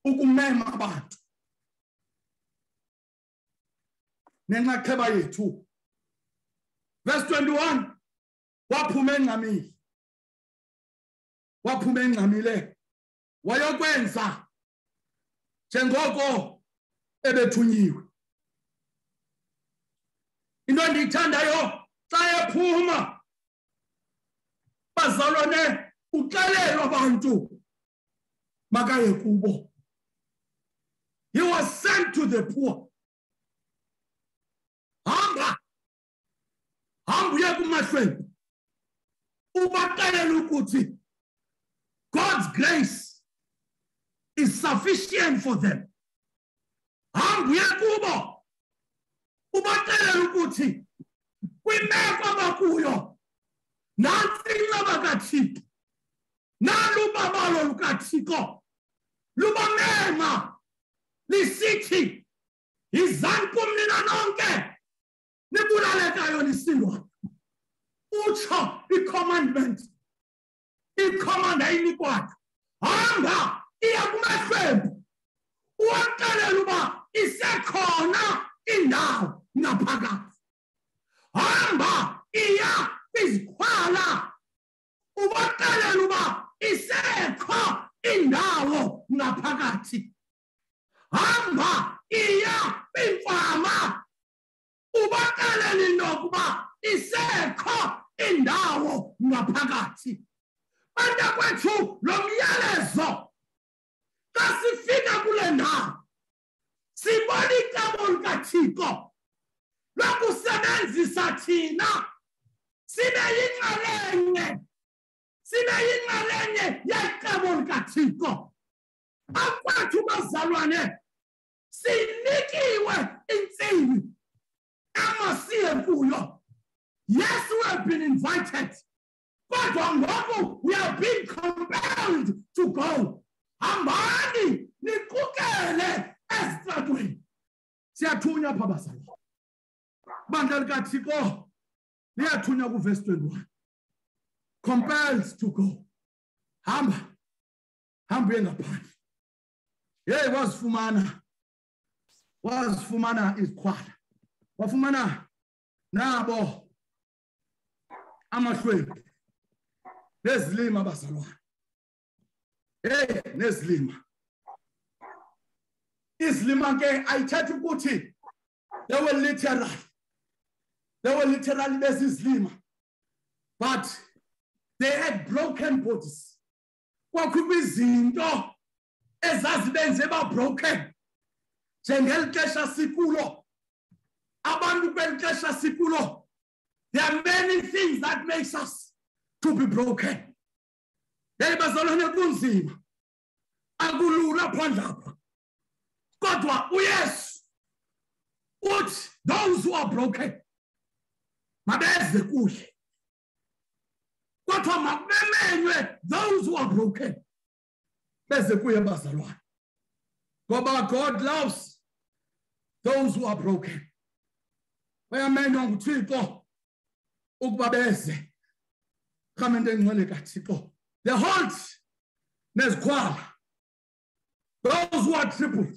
ukumema abantu. Nenxaxheba yethu verse 21 waphuma engxamile. Waphuma engxamile wayokwenza njengoko ebethunyiwe into endiyithandayo xa ephuma bazalwane uxelelwa abantu. Makaye kubo. He was sent to the poor. Hamba. Kumahlwempu ubaxelela ukuthi god's grace is sufficient for them. Hamba uye kubo. Ubaxelela ukuthi kwimeko abakuyo nantsi inqaba kathixo nalu ubabalo lukathixo lubamema lisithi yizani kum nina nonke nibulalekayo nisindwa. Utsho i-commandment ikhomanda eyinikwayo hamba iya kumahlwempu uwaxelela uba isekhona indawo ngaphakathi. Hamba iya kwizikhwala ubaxelela uba isekho indawo ngaphakathi. Hamba iya kwimfama. Ubaxelela into yokuba isekho indawo ngaphakathi. Bantakwethu lo myalezo xa sifika kule ndawo sibona icebo likathixo lokusebenzisa thina. Sibe yinxalenye sibe yinxalenye yecebo likathixo akwethu bazalwane sinikiwe intsimi amasiye kuyo yes we have been invited. Kodwa ngoku we are being compelled to go. Hambani niqukele esitratweni. Siyathunywa apha bazalwane. Bandla likathixo liyathunywa kuvesi 21 compelled to go. Hamba, hambring upon. Yeah, it was Fumana. Was Fumana is quad. But Fumana, Nabo, Amashwe, Neslima Basalwa. Hey, Neslima. Islima ke ayithetha you. they were literal. They were literally besizilima. But they had broken bodies. Kwakukho izinto ezazibenze babroken njengeli xesha sikulo abantu kweli xesha sikulo there are many things that makes us to be broken. Yeyi bazalwane kunzima akulula phandle apha. Kodwa uyesu uthi those who are broken mabeze kuhle kodwa makubemenywe those who are broken beze kuye bazalwane. Ngoba god loves those who are broken. Bayamenywa nguthixo ukuba beze. Rhamente engcwele kathixo. The halt nezikhwala those who are tripled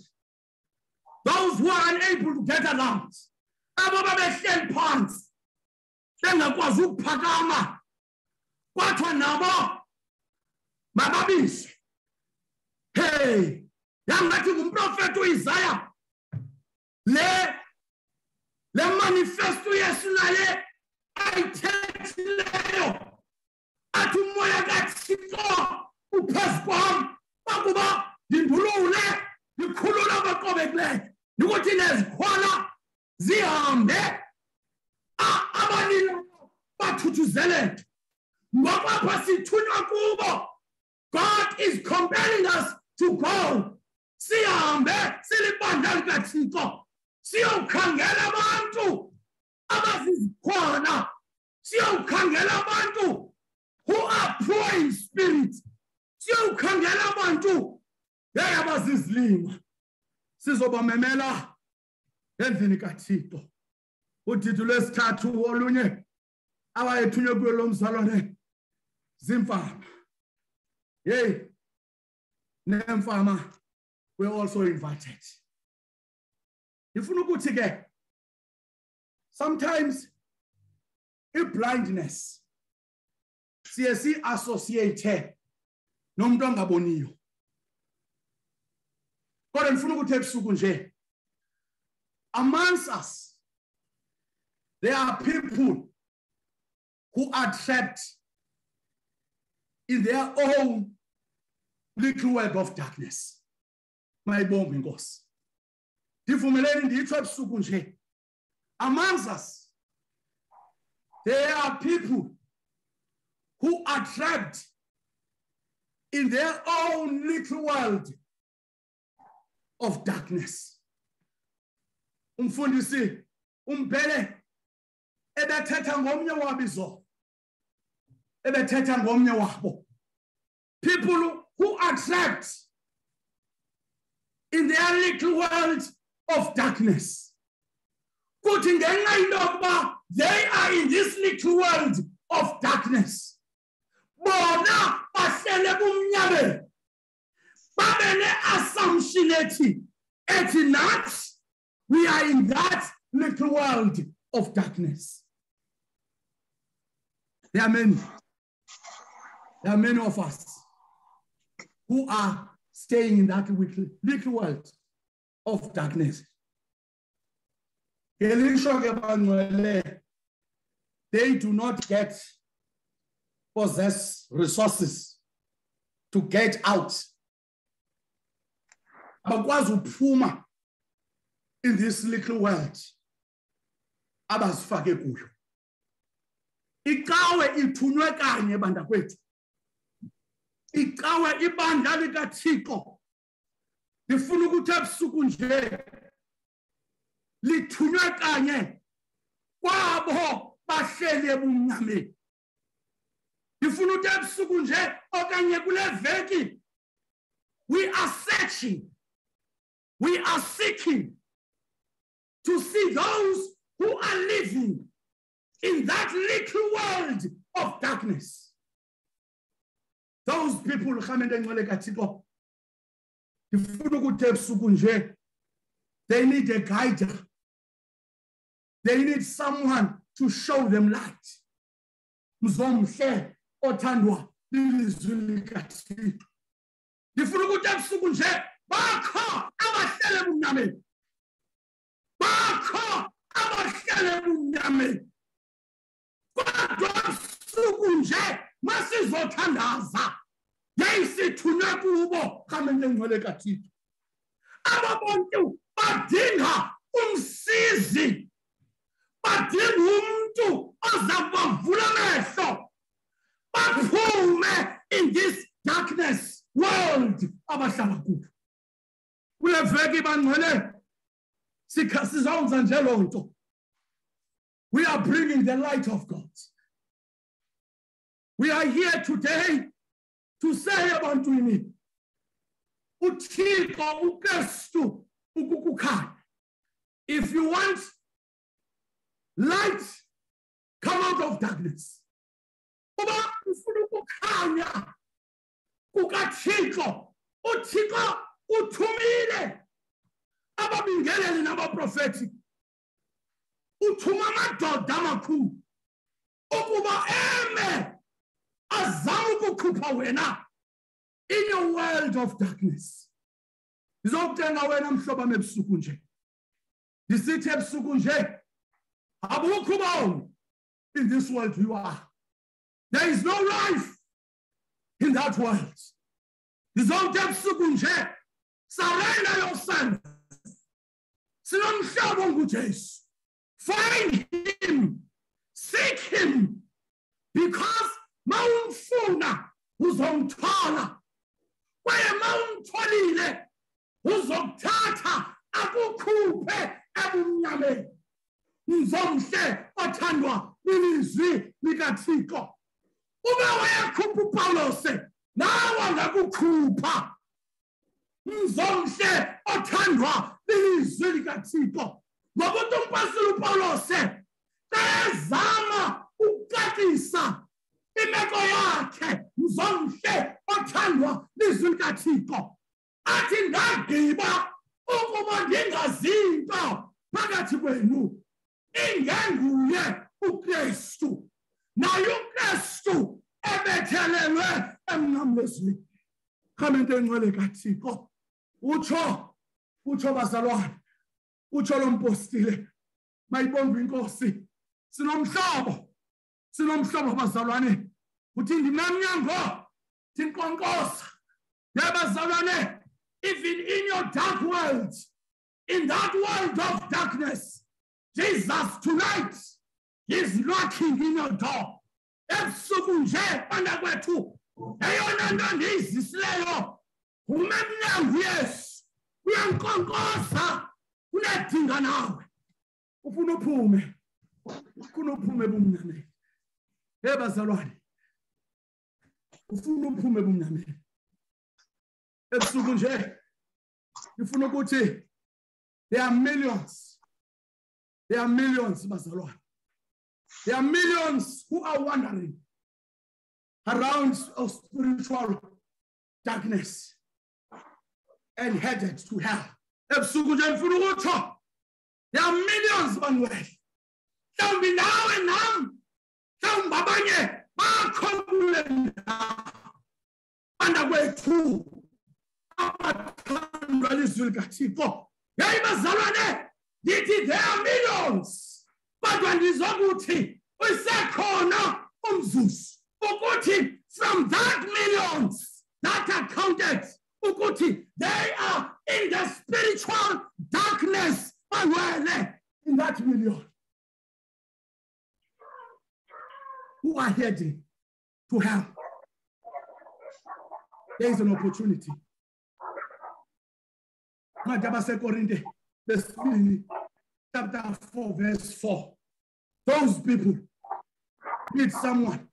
those who are unable to get around abo babehleli phantsi bengakwazi ukuphakama kwathiwa nabo. Mababizwe hey yangathi ngumprofethi uisaya. Le le manifesto yesu naye ayithethileyo. Athi umoya kathixo uphezu kwam. Bakuba ndindulule ndikhulule abaqobekileyo ndikuthi nezikhwala zihambe. Abanini bathuthuzeleke. ngokwapha sithunywa kubo god is compelling us to go. Sihambe silibandla likathixo siyowukhangela abantu abazizikhona. Siyowukhangela abantu who are poor in spirit. Siyowukhangela abantu yeyi abazizilima sizobamemela endlini kathixo. Udidi lwesithathu olunye awayethunywe kuyo lo mzalwane zimfama yeyi nemfama we're also invited. Ndifuna ukuthi ke sometimes i-blindness siye si-associate nomuntu ongaboniyo. Kodwa ndifuna ukuthi ebusuku nje amongst us There are people who are trapped in their own little web of darkness. Mayibonge inkosi. Ndivumeleni nditsho ebusuku nje. Amongst us, there are people who are trapped in their own little world of darkness. Umfundisi umbhele ebethetha ngomnye wabo izolo. People who trapped in their little world of darkness. Kuthi ngenxa into yokuba they are in this little world of darkness. Bona bahlele kumnyameni. Babe ne-assumption ethi ethi nathi we are in that little world of darkness. There are many. There are many of us who are staying in that little, world of darkness. They do not get possess resources to get out. Abakwazi uphuma in this little world abazifake kuyo. Icawe ithunywe kanye banda kwethu. Icawe ibandla likaThixo. Ngifuna ukuthi ebusuku nje lithunywe kanye kwabo bahleli ebumnyameni. Ngifuna ukuthi ebusuku nje okanye kule veki we are searching we are seeking to see those who are living in that little world of darkness. Those people rhamente engcwele kaThixo ngifuna ukuthi ebusuku nje they need a guide. They need someone to show them light. Mzomhle othandwa lilizwi likaThixo. Ngifuna ukuthi ebusuku nje bakho abahlele ebumnyameni bakho abahlele ebumnyameni kodwa ebusuku nje masizothandaza. Yayisithunywe kubo rhamente engcwele kathixo. Aba bantu badinga umsizi. Badinga umntu oza kubavula amehlo. Baphume in this darkness world abahlala kuyo kule veki bangcwele sizawuza nje loo nto. We are bringing the light of god we are here today to say ebantwini uthixo ukristu ukukukhanya. If you want light come out of darkness. Uba ufuna ukukhanya kukathixo. Uthixo uthumile ababingeleli nabaprofethi uthuma amadoda amakhulu ukuba eme wena in your world of darkness. Ndizokutenga wena mhlobam ebusuku nje. Ndisithi ebusuku nje abukho ubomi. In this world you are. There is no life in that world. Ndizowuthi ebusuku nje surrender yourself. Sinomhlobo ngujesu find him. Seek him. Because mawumfuna uzomthola. Kwaye mawumtholile uzokuthatha akukhuphe ebumnyameni. Mzomhle othandwa lilizwi likathixo. Ube wayekhupha upawulose nawe angakukhupha mzomhle othandwa lilizwi likathixo. Ngoba uthi umpasile upawulose xa ezama ukucacisa imeko yakhe mzomhle othandwa lizwi likathixo athi ndagqiba ukuba ndingazinto phakathi kwenu. Ingenguye ukristu naye ukristu ebethelelwe emnqamlezweni rhamente engcwele kathixo. Utsho utsho bazalwane utsho lo mpostile. Mayibongwe inkosi sinomhlobo sinomhlobo bazalwane. Uthi ndinamnyango ndinkonkosa yabazalwane even in your dark world in that world of darkness jesus tonight is knocking in your door. Ebusuku nje bana kwethu eyona nto ndiyizisileyo ume emnyango yesu. Uyankonkosa unedinga nawe ufuna uphume ufuna uphume ebumnyameni. Hey bazalwane ufuna uphume ebumnyameni ebusuku nje ngifuna ukuthi there are millions there are millions bazalwane. There are millions who are wandering around of spiritual darkness and headed to hell. Ebusuku nje ngifuna ukutsho there are millions banwele mhlawumbi nawe nam mhlawumbi abanye kwethu abathandwa lizwi likathixo yeyi bazalwane ndithi there are millions kodwa ndizokuthi usekhona umzuzu ukuthi from that millions that are counted ukuthi they are in the spiritual darkness banwele in that million who are heading to hell there is an opportunity. Chapter 4 verse 4 those people need someone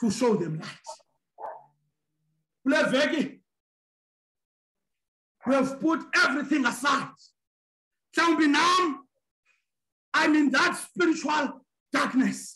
to show them light. We have put everything aside. Mhlawumbi nam i'm in that spiritual darkness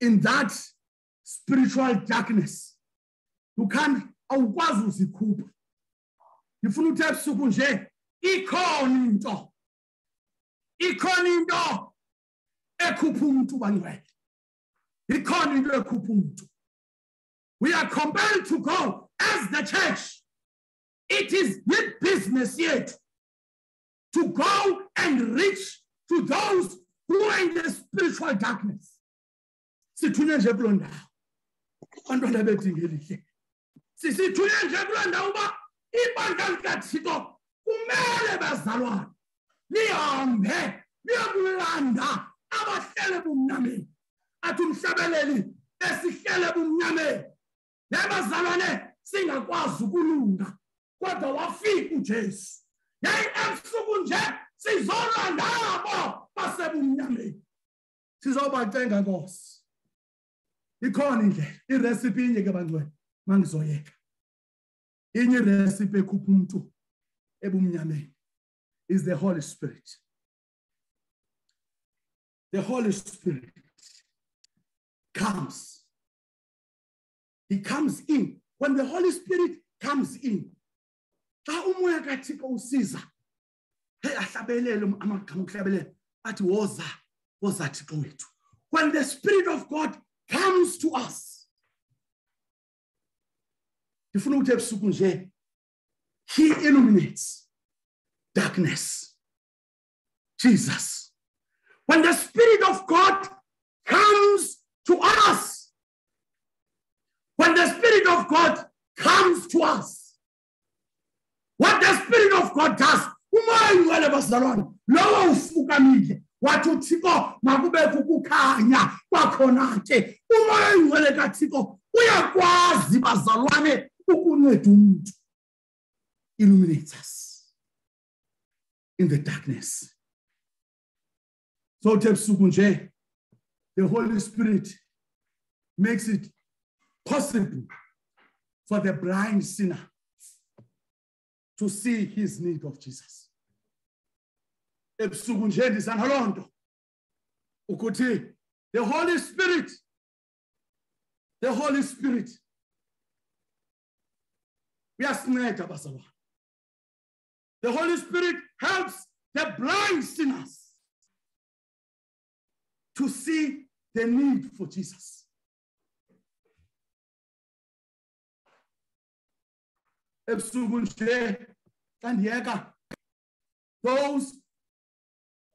in that spiritual darkness. You can't awukwazi uzikhupha. Ngifuna ukuthi ebusuku nje ikhona into. Ikhona into ekhupha umuntu bangcwele. Ikhona into ekhupha. We are compelled to go as the church. It is the business yet to go and reach to those who are in the spiritual darkness. Sithunywe nje kuloo ndawo. Bantwana bedinga elihle. Sisithunywe nje kuloo ndawo uba ibandla likathixo kumele bazalwane. Lihambe liyokulanda abahlele bumnyameni. Athi umhlabeleli esihlele bumnyameni. Nebazalwane singakwazi ukulunga kodwa wafika ujesu. Yayi ebusuku nje sizolanda abo basebumnyameni. Sizobacenga nkosi ikhona indlela iresipi inye ke bangcwele mangizoyeka. Inye iresipi ekhupha umuntu ebumnyameni is the holy spirit. The holy spirit comes. He comes in. When the holy spirit comes in xa umoya kathixo usiza hey ahlabelele amagama okuhlabelela athi woza woza thixo wethu. When the spirit of god comes to us. He illuminates darkness. Jesus when the spirit of god comes to us when the spirit of god comes to us what the spirit of god does wathi uthixo makubekho ukukhanya kwakhona ke. Umoya ingcwele kathixo uyakwazi bazalwane ukunceda umuntu illuminates us in the darkness. So uthe busuku nje the holy spirit makes it possible for the blind sinner to see his need of jesus ebusuku nje ndizana loo nto ukuthi the Holy Spirit, the Holy Spirit, uyasinceda bazalwane. The Holy Spirit helps the blind sinners to see the need for Jesus. Ebusuku nje xa ndiyeka those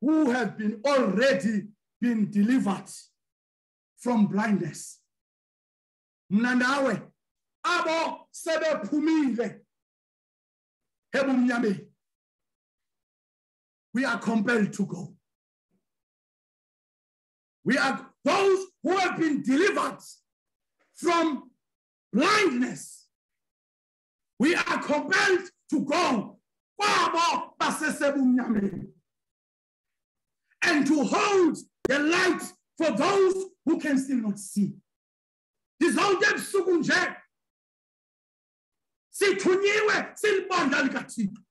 who have been already been delivered from blindness. Mna nawe abo sebephumile ebumnyameni. We are compelled to go. We are those who have been delivered from blindness. We are compelled to go kwabo basesebumnyameni and to hold the light for those who can still not see. Ndizawude ebusuku nje sithunyiwe silibandla likaThixo.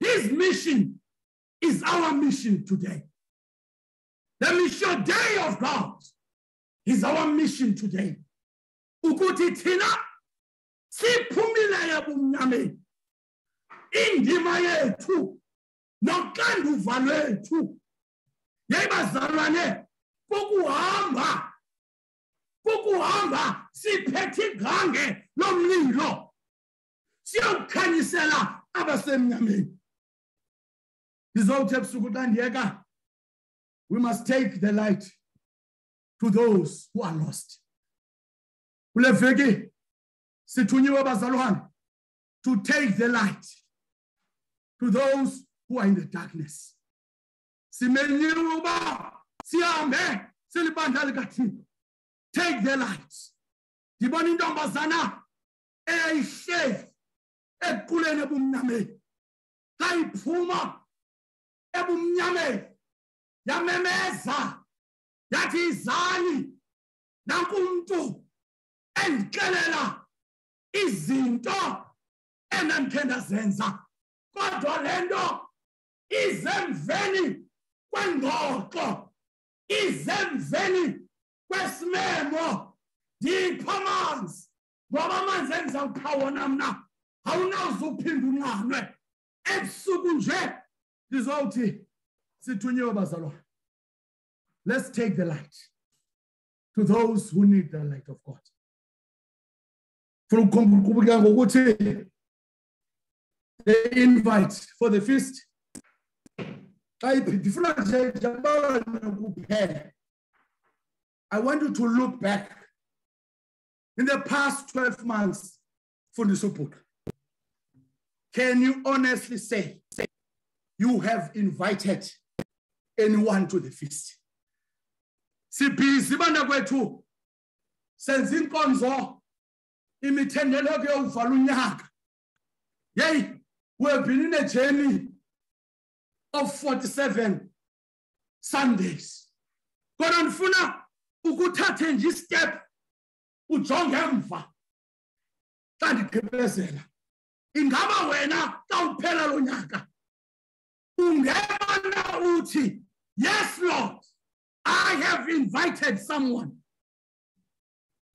His mission is our mission today. The mission day of God is our mission today. Ukuthi thina siphumile ebumnyameni. Indima yethu noxanduva lwethu yayibazalwane kukuhamba kukuhamba siphethe igange lomlilo siyokukhanyisela abasemnyameni. Ndizowuthi ebusuku xa ndiyeka we must take the light to those who are lost. Kule veki sithunyiwe bazalwane to take the light to those who are in the darkness? Simenyiwe uba sihambe silibandla likathixo take the light. Ndibona intombazana eyayihlezi equleni ebumnyameni. Xa iphuma ebumnyameni yamemeza yathi izani nankumntu endixelela izinto endandikhe ndazenza kodwa le nto izemveni kwengxoxo izemveni kwesimemo. Ndipha amanzi. Ngoba amanzi endizawupha wona mna awunawuzuphinde unqanwe ebusuku nje ndizowuthi sithunyiwe bazalwane. Let's take the light to those who need the light of god. Funa ukuqhubeka ngokuthi the invite for the feast xa ndifuna nje njengoba kuphela I want you to look back in the past 12 months Fundiso Puka. Can you honestly say you have invited anyone to the feast? Sibhizi bana kwethu senza inkonzo imithendeleko yokuvala unyaka. Yay, we have been in a journey of 47 Sundays. Kodwa ndifuna ukuthathe nje istep ujonge emva. Xa ndigqibezela ingaba wena xa uphela lo nyaka ungeba uthi yes lord i have invited someone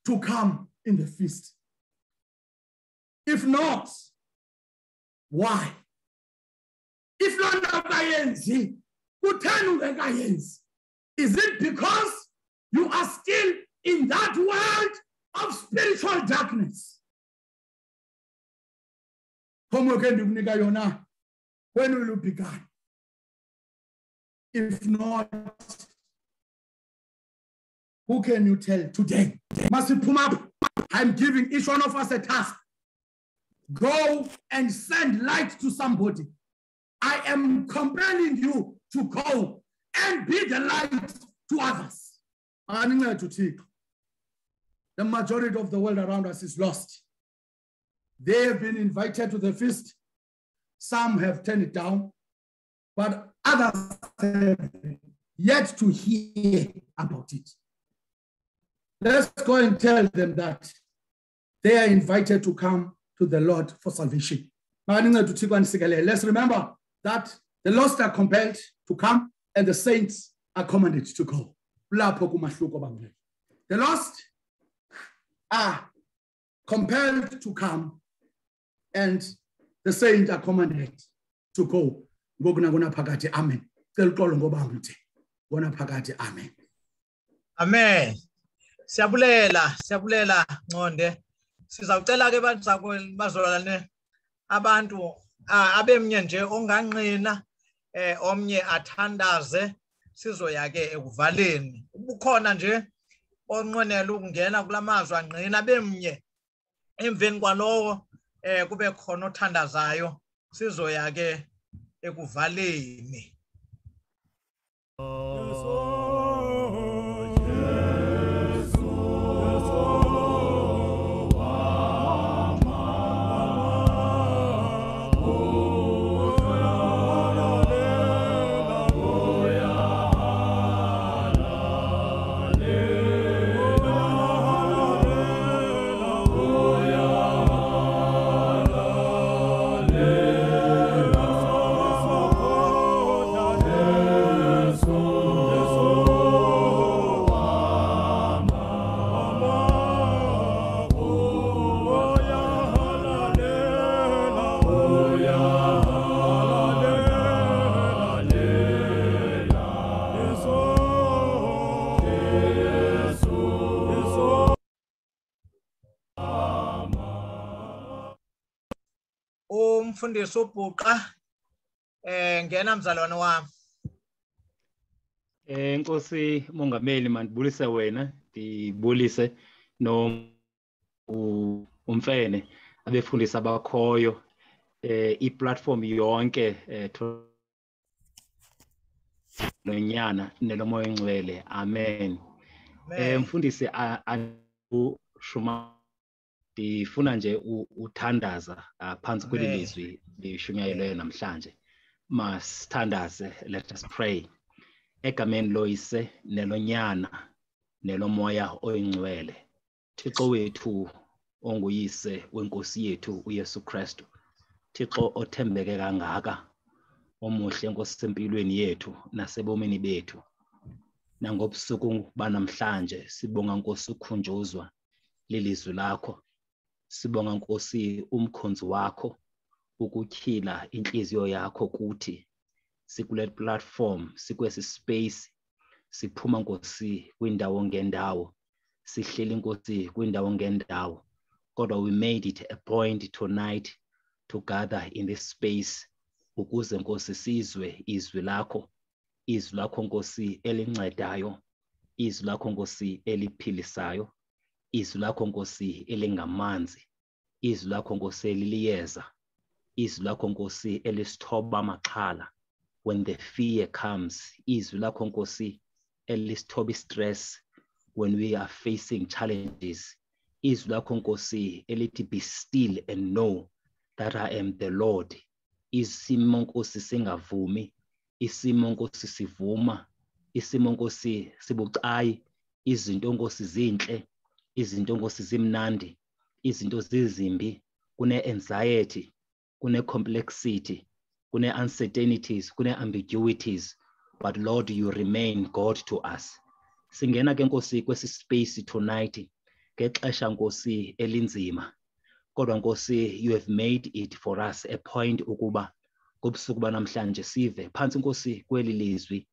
to come in the feast. If not why if loo nto kayenzi kutheni ungekayenzi is it because you are still in that world of spiritual darkness. When will you begin? If not, who can you tell today? I'm giving each one of us a task. Go and send light to somebody. I am compelling you to go and be the light to others. The majority of the world around us is lost. They have been invited to the feast. Some have turned it down, but others have yet to hear about it. Let's go and tell them that they are invited to come to the Lord for salvation. Let's remember that the lost are compelled to come and the saints are commanded to go. The lost are compelled to come and the saints are commanded to go. Amen. Amen. Amen. Siyabulela, siyabulela Nconde. Sizawucela ke bantu bazolane abantu abemnye nje onganqina eh omnye athandaze sizoya ke ekuvaleni. Ubukhona nje onqwenela ukungena kulamazwi angqina bemnye emveni kwalowo eh kube khona othandazayo sizoya ke ekuvaleni. Umfundisi ubhuqa eh ngena mzalwane wami. Eh Nkosi Mongameli mandibulise wena ndibulise no umfene abefundisi abakhoyo eh iplatform yonke eh nonyana nelomoya engcwele. Amen. Eh mfundisi a- a- ushuma ndifuna nje u- uthandaza ah, phansi kweli Amen. lizwi lishunyayelweyo namhlanje. Masithandaze let us pray. Egameni loyise nelonyana nelomoya oyingcwele. Thixo wethu onguyise wenkosi yethu uyesu kristu. Thixo othembeke kangaka omuhle nkosi sempilweni yethu nasebomini bethu. Nangobusuku banamhlanje sibonga nkosi ukhunjuzwa lilizwi lakho. Sibonga nkosi umkhonzi wakho ukutyhila inhliziyo yakho kuthi sikule platform sikwesi space siphuma nkosi kwindawo ngendawo sihleli nkosi kwindawo ngendawo. Kodwa we made it a point tonight to gather in this space ukuze nkosi sizwe izwi lakho izwi lakho nkosi elincedayo izwi lakho nkosi eliphilisayo. Izwi lakho nkosi elingamanzi. Izwi lakho nkosi eliliyeza. Izwi lakho nkosi elisithoba amaxhala when the fear comes izwi lakho nkosi elisithoba istress. When we are facing challenges izwi lakho nkosi elithi be still and know that i am the lord. Isimo nkosi singavumi. Isimo nkosi sivuma. Isimo nkosi sibucayi. Izinto nkosi zinhle izinto nkosi zimnandi izinto zizimbi kune-anxiety kune-complexity kune-uncertainties kune-ambiguities but lord you remain god to us. Singena ke nkosi kwesi space tonight ngexesha nkosi elinzima. Kodwa nkosi you have made it for us a point ukuba ngobusuku banamhlanje sive. Phantsi nkosi kweli lizwi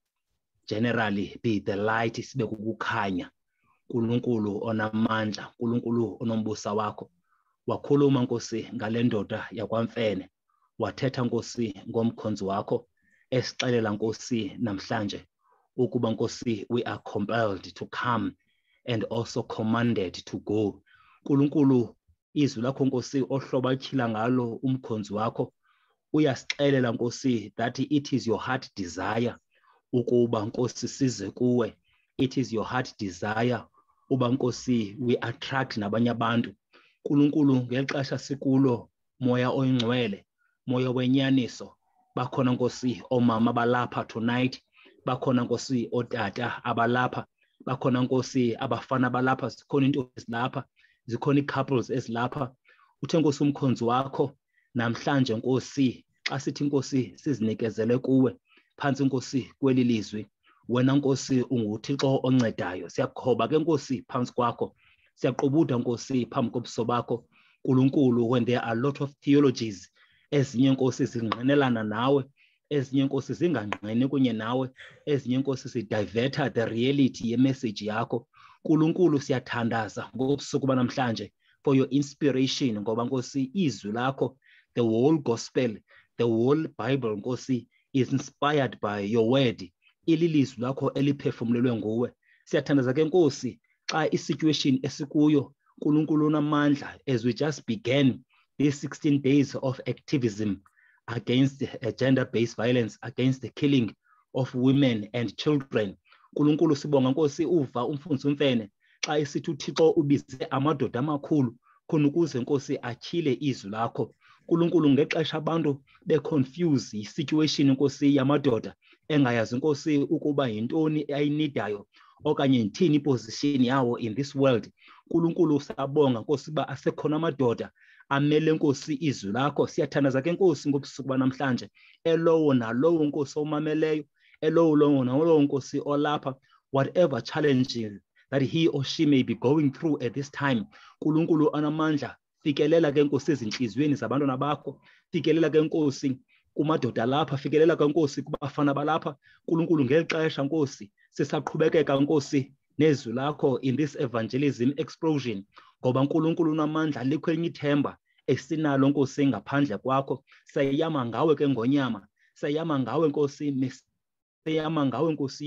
generally be the light sibe kukukhanya. Nkulunkulu onamandla nkulunkulu onombusa wakho. Wakhuluma nkosi ngale ndoda yakwamfene. Wathetha nkosi ngomkhonzi wakho. Esixelela nkosi namhlanje ukuba nkosi we are compelled to come and also commanded to go. Nkulunkulu izwi lakho nkosi ohlobo atyhila ngalo umkhonzi wakho uyasixelela nkosi that it is your heart desire ukuba nkosi size kuwe. It is your heart desire uba nkosi we attract nabanye abantu. Nkulunkulu ngexesha sikulo moya oyingcwele moya wenyaniso. Bakhona nkosi oomama abalapha tonight. Bakhona nkosi ootata abalapha. Bakhona nkosi abafana abalapha. Zikhona into ezilapha zikhona ii-couples ezilapha. Uthe nkosi umkhonzi wakho namhlanje nkosi xa sithi nkosi sizinikezele kuwe phantsi nkosi kweli lizwi wena nkosi unguthixo oncedayo. Siyakhoba ke nkosi phantsi kwakho. Siyaqubudha nkosi phambi kobuso bakho. Nkulunkulu when there are a lot of theologies. Ezinye nkosi zingqinelana nawe. Ezinye nkosi zingangqini kunye nawe. Ezinye nkosi zidiverta the reality yemessage yakho. Nkulunkulu siyathandaza ngobusuku banamhlanje for your inspiration ngoba nkosi izwi lakho the whole gospel the whole bible nkosi is inspired by your word. Ililizwi lakho eliphefumlelwe nguwe. Siyathandaza ke nkosi xa isituation esikuyo nkulunkulu onamandla as we just began these 16 days of activism against uh, gender-based violence against the killing of women and children. Nkulunkulu sibonga nkosi uva umfundisi umfene xa esithi uthixo ubize amadoda amakhulu khona ukuze nkosi atyhile izwi lakho. Nkulunkulu ngexesha abantu beconfuse yisituation nkosi yamadoda engayazi nkosi ukuba yintoni ayinidayo okanye yithini iposition yawo in this world. Nkulunkulu sabonga nkosi uba asekhona amadoda amele nkosi izwi lakho. Siyathandaza ke nkosi ngobusuku banamhlanje. Elowo nalowo nkosi omameleyo elowo lowo nalowo nkosi olapha whatever challenges that he or she may be going through at this time nkulunkulu anamandla fikelela ke nkosi ezintliziyweni zabantwana bakho fikelela ke nkosi kumadoda lapha fikelela ke nkosi kubafana balapha nkulunkulu ngeli xesha nkosi sisaqhubekeka nkosi nezwi lakho in this evangelism explosion ngoba nkulunkulu unamandla likho elinye ithemba esinalo nkosi ngaphandle kwakho. Sayama ngawe ke ngonyama sayama ngawe nkosi sayama ngawe nkosi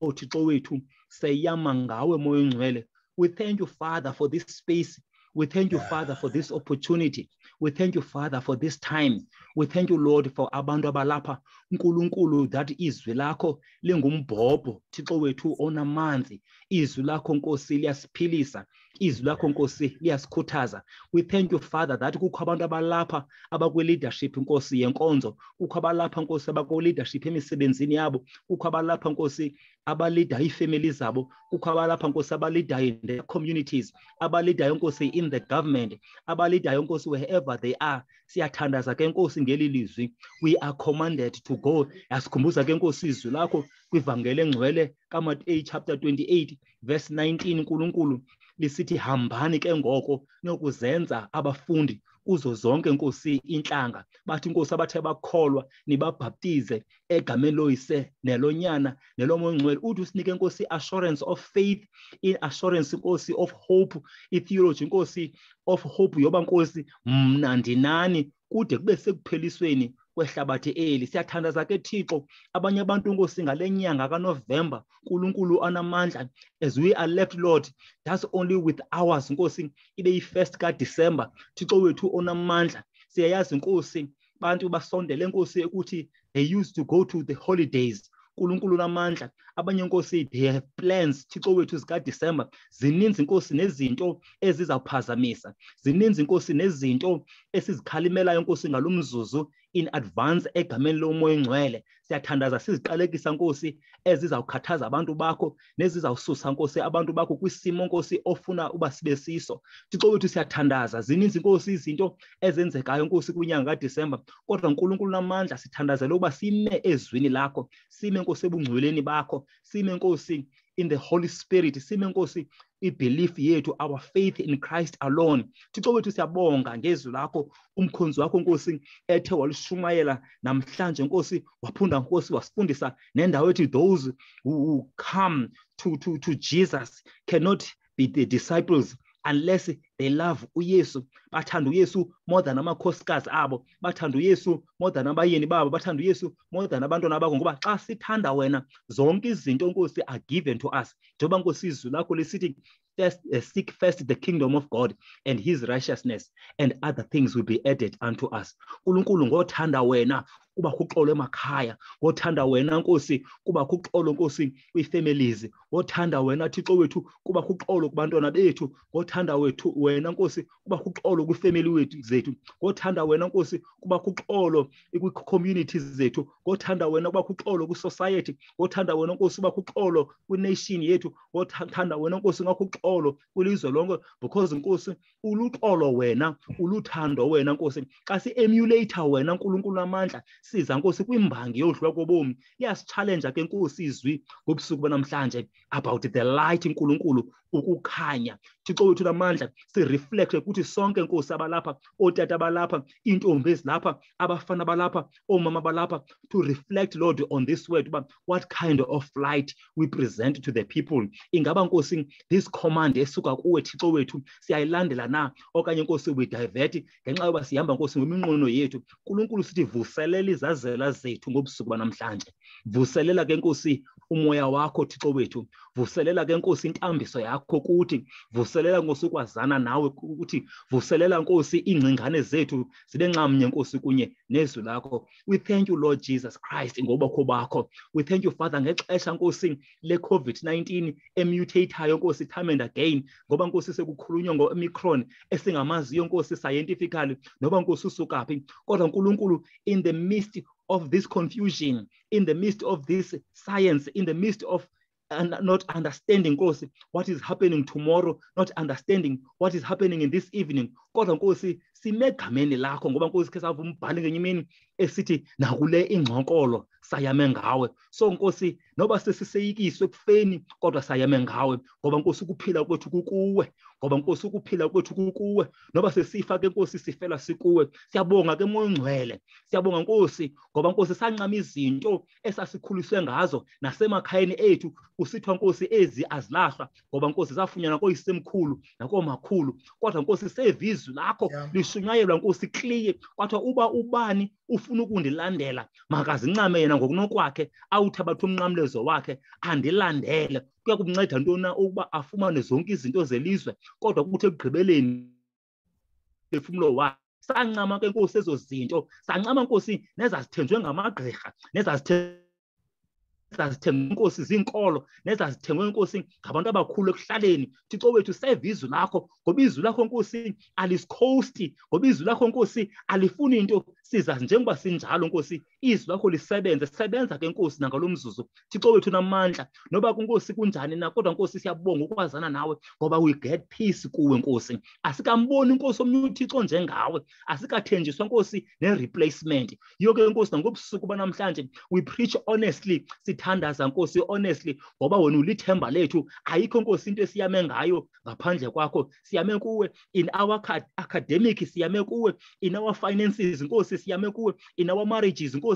othixo wethu sayama ngawe moya ongcwele we thank you father for this space. We thank you father for this opportunity. We thank you father for this time. We thank you lord for abantu abalapha. Nkulunkulu that izwi lakho lingumbhobho. Thixo wethu onamanzi izwi lakho nkosi liyasiphilisa izwi lakho nkosi liyasikhuthaza. We thank you father that kukho abantu abalapha abakwi-leadership nkosi yenkonzo. Kukho abalapha nkosi abakwi-leadership emisebenzini yabo. Kukho abalapha nkosi abalidayo iifemeli zabo. Kukho abalapha nkosi abalidayo in their communities abalidayo nkosi in the government abalidayo nkosi wherever they are. Siyathandaza ke nkosi ngeli lizwi. We are commanded to go. Yasikhumbuza ke nkosi izwi lakho kwivangeli engcwele kamateyu chapter 28 verse 19 nkulunkulu lisithi hambani ke ngoko niyokuzenza abafundi kuzo zonke nkosi intlanga bathi inkosi abathe bakholwa nibabhaptize egameni loyise nelonyana nelomongcwele uthi usinike nkosi assurance of faith i-assurance nkosi of hope itheology nkosi of hope yoba nkosi mna ndinani kude kube sekuphelisweni kwehlabathi eli. Siyathandaza ke thixo abanye abantu nkosi ngale nyanga kanovemba nkulunkulu anamandla as we are left lord that's only with hours nkosi ibe yi-first kadisemba. Thixo wethu onamandla siyayazi nkosi bantu basondele nkosi ukuthi they used to go to the holidays. Nkulunkulu namandla abanye nkosi they have plans thixo wethu zikadisemba zininzi inkosi nezinto ezizawuphazamisa zininzi inkosi nezinto esizikhalimelayo nkosi ngalo mzuzu in advance egameni lomoya ngcwele siyathandaza siziqalekisa nkosi ezizawukhathaza abantu bakho nezizawususa nkosi abantu bakho kwisimo nkosi ofuna uba sibe siso. Thixo wethu siyathandaza. Zininzi nkosi izinto ezenzekayo nkosi kwinyanga kadisemba. Kodwa nkulunkulu namandla sithandazele ukuba sime ezwini lakho. Sime nkosi ebungcweleni bakho. Sime nkosi in the holy spirit. Sime nkosi ibelief yethu our faith in christ alone. Thixo wethu siyabonga ngezwi lakho umkhonzi wakho nkosi ethe walushumayela namhlanje nkosi waphunda nkosi wasifundisa nendawo ethi those who come to, to, to jesus cannot be the disciples unless they love uyesu. Bathanda uyesu more than amakhosikazi abo. Bathanda uyesu more than abayeni babo. Bathanda uyesu more than abantwana bakho. Ngoba xa sithanda wena zonke izinto nkosi are given to us. Njengoba nkosi izwi lakho lisithi uh, seek first the kingdom of god and his righteousness and other things will be added unto us. Nkulunkulu ngothanda wena kuba kuxolo emakhaya. Ngothanda wena nkosi kuba kuxolo nkosi kwi-families ngothanda wena thixo wethu kuba kuxolo kubantwana bethu. Ngothanda wethu wena nkosi kubakho uxolo kwifemeli wethu zethu. Ngothanda wena nkosi kubakho uxolo kwii-communities zethu. Ngothanda wena kubakho uxolo kwisociety. Ngothanda wena nkosi kubakho uxolo kwination yethu. Ngothanda wena nkosi ngakho uxolo kwilizwe lonke because nkosi uluxolo wena uluthando wena nkosi. Xa si-emulator wena nkulunkulu amandla siza nkosi kwimbangi yodlula kobomi iyasitshalenja ke nkosi izwi ngobusuku banamhlanje about the light nkulunkulu ukukhanya. Thixo wethu namandla sireflecte kuthi sonke nkosi abalapha ootata abalapha iintombi ezilapha abafana balapha oomama balapha to reflect lord on this word uba what kind of light we present to the people. Ingaba nkosi this command esuka kuwe thixo wethu siyayilandela na? Okanye nkosi we divert ngenxa yoba sihamba nkosi ngeminqweno yethu. Nkulunkulu sithi vuselela izazela zethu ngobusuku banamhlanje. Vuselela ke nkosi umoya wakho thixo wethu. Vuselela ke nkosi intambiso yakho kuthi vuselela nkosi ukwazana nawe ukuthi vuselela nkosi iingcingane zethu zibe nxamnye nkosi kunye nezwi lakho. We thank you lord jesus christ ngobakho bakho. We thank you father ngexesha nkosi le-covid-19 emutatayo nkosi time and again ngoba nkosi sekukhulunywa ngo-omicron esingamaziyo nkosi scientifically noba nkosi usukaphi. Kodwa nkulunkulu in the midst of this confusion in the midst of this science in the midst of uh, and not understanding nkosi what is happening tomorrow not understanding what is happening in this evening. Kodwa nkosi sime egameni lakho ngoba nkosi khe sava umbhali ngenye imini esithi nakule ingxokolo sayame ngawe. So nkosi noba sesiseyikiswe ekufeni kodwa sayame ngawe ngoba nkosi ukuphila kwethu kukuwe ngoba nkosi ukuphila kwethu kukuwe. Noba sesifa ke nkosi sifela sikuwe. Siyabonga ke mongcwele. Ongcwele siyabonga nkosi ngoba nkosi sancama izinto esasikhuliswe ngazo nasemakhayeni ethu. Kusithiwa nkosi ezi azilahlwa. Ngoba nkosi zafunyanwa koyisemkhulu nakoomakhulu kodwa nkosi sevizwi lakho lishunyayelwa nkosi kliye. Kwathiwa uba ubani ufuna ukundilandela makazincame yena ngokunokwakhe awuthabathe umnqamlezo wakhe andilandele. Kuya kumnceda ntoni na ukuba afumane zonke izinto zelizwe kodwa kuthi ekugqibeleni phefumulo wakhe. Sancama ke nkosi ezo zinto sancama nkosi nezazithenjwe ngamagqirha nezazithe zazithengwe inkosi ziinkolo nezazithengwe inkosi ngabantu abakhulu ekuhlaleni. Thixo wethu seva izwi lakho ngoba izwi lakho nkosi alisikhosti. Ngoba izwi lakho nkosi alifuni into. Sizazi njengoba sinjalo nkosi izwi lakho lisebenze sebenza ke nkosi nangalo mzuzu. Thixo wethu namandla noba kunkosi kunjani na kodwa nkosi siyabonga ukwazana nawe ngoba we get peace kuwe nkosi. Asikamboni inkosi omnye uthixo njengawe asikathenjiswa nkosi ne-replacement. Yiyo ke nkosi nangobusuku banamhlanje we preach honestly sithandaza nkosi honestly ngoba wena ulithemba lethu. Ayikho nkosi into esiyame ngayo ngaphandle kwakho. Siyame kuwe in our acad- academic siyame kuwe in our finances nkosi siyame kuwe in our marriages nkosi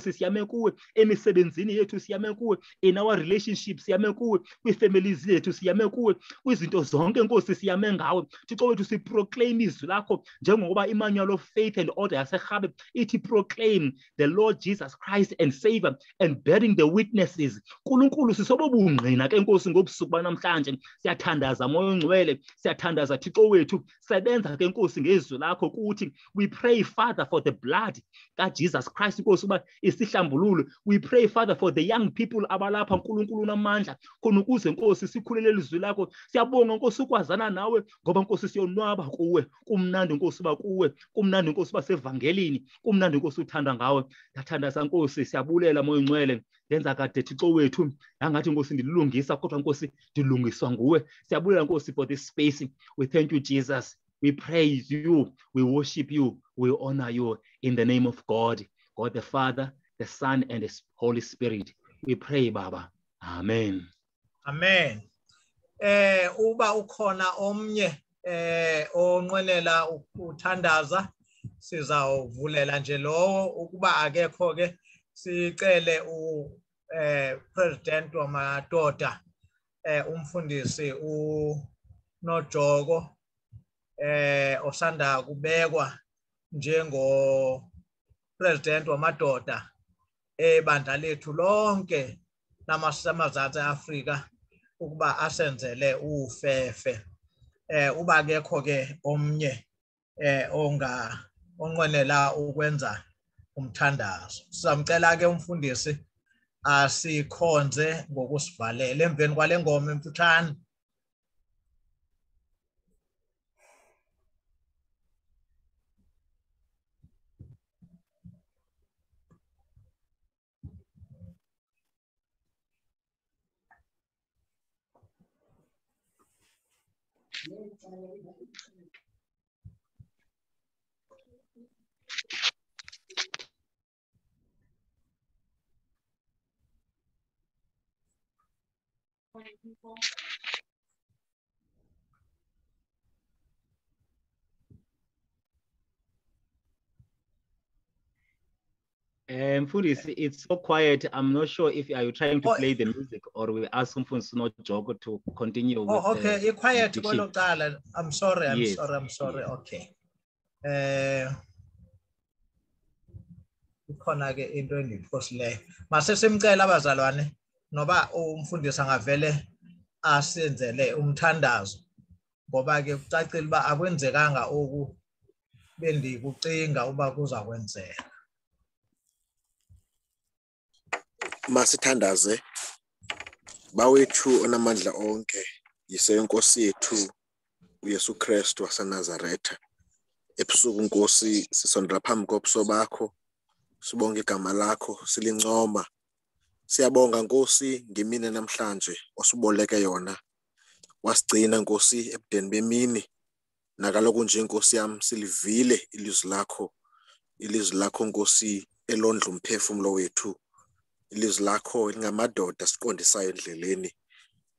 kuwe emisebenzini yethu siyame kuwe in our relationships siyame kuwe kwii-families zethu siyame kuwe kwizinto zonke nkosi siyame ngawe. Thixo wethu siproclaim izwi lakho imanual of faith and order yaserhabe ithi proclaim the lord jesus christ and savior and bearing the witnesses. Nkulunkulu sisobo bungqina ke nkosi ngobusuku banamhlanje. Siyathandaza moya ongcwele siyathandaza thixo wethu. Sebenza ke nkosi ngezwi lakho kuthi we pray father for the blood kajesus christ nkosi uba isihlambululo. We pray father for the young people abalapha nkulunkulu namandla. Khona ukuze nkosi sikhulele ilizwi lakho. Siyabonga nkosi ukwazana nawe ngoba nkosi siyonwaba kuwe. Kumnandi nkosi uba kuwe. Kumnandi nkosi uba sevangelini. Kumnandi nkosi uthanda ngawe. Ndiyathandaza nkosi siyabulela moya ongcwele. Ndenza kade thixo wethu. Yangathi nkosi ndililungisa kodwa nkosi ndilungiswa nguwe. Siyabulela nkosi for this space. We thank you jesus. We praise you. We worship you. We honor you in the name of god. God the father the son and the holy spirit. We pray baba. Amen. Amen. Eh uba ukhona omnye eh onqwenela ukuthandaza sizawuvulela nje lowo. Ukuba akekho ke sicele u eh president wamadoda eh umfundisi uNojoko eh osanda kubekwa njengo president wamadoda ebandla lethu lonke lamasamazantsi Afrika ukuba asenzele ufefe. Eh uba kekho ke omnye eh onga onqwenela ukwenza umthandazo. Sizamcela ke umfundisi asikhonze ngokusivalela. Emveni kwale ngoma emfutshane people. Um, Mfundisi, it's so quiet. I'm not sure if are you trying to Oh. play the music or we ask Mfundisi Nojogo to continue with Oh, okay, the teaching. kwelo. I'm sorry, I'm Yes, sorry, I'm sorry, okay. Eh ikhona ke into endiphosileyo. Mase simcela abazalwane noba umfundisi angavele asenzele umthandazo ngoba ke kucacile uba akwenzekanga oku bendikucinga uba kuza kwenzeka. Masithandaze bawethu onamandla onke yise inkosi yethu uyesu kristu wasenazaretha. Ebusuku nkosi sisondela phambi kobuso bakho sibonga igama lakho silincoma. Siyabonga nkosi ngemini namhlanje osiboleke yona. Wasigcina nkosi ebudeni bemini. Nakaloku nje nkosi yam silivile ilizwi lakho ilizwi lakho nkosi elondla umphefumlo wethu. Ilizwi lakho elingamadoda siqondisayo endleleni.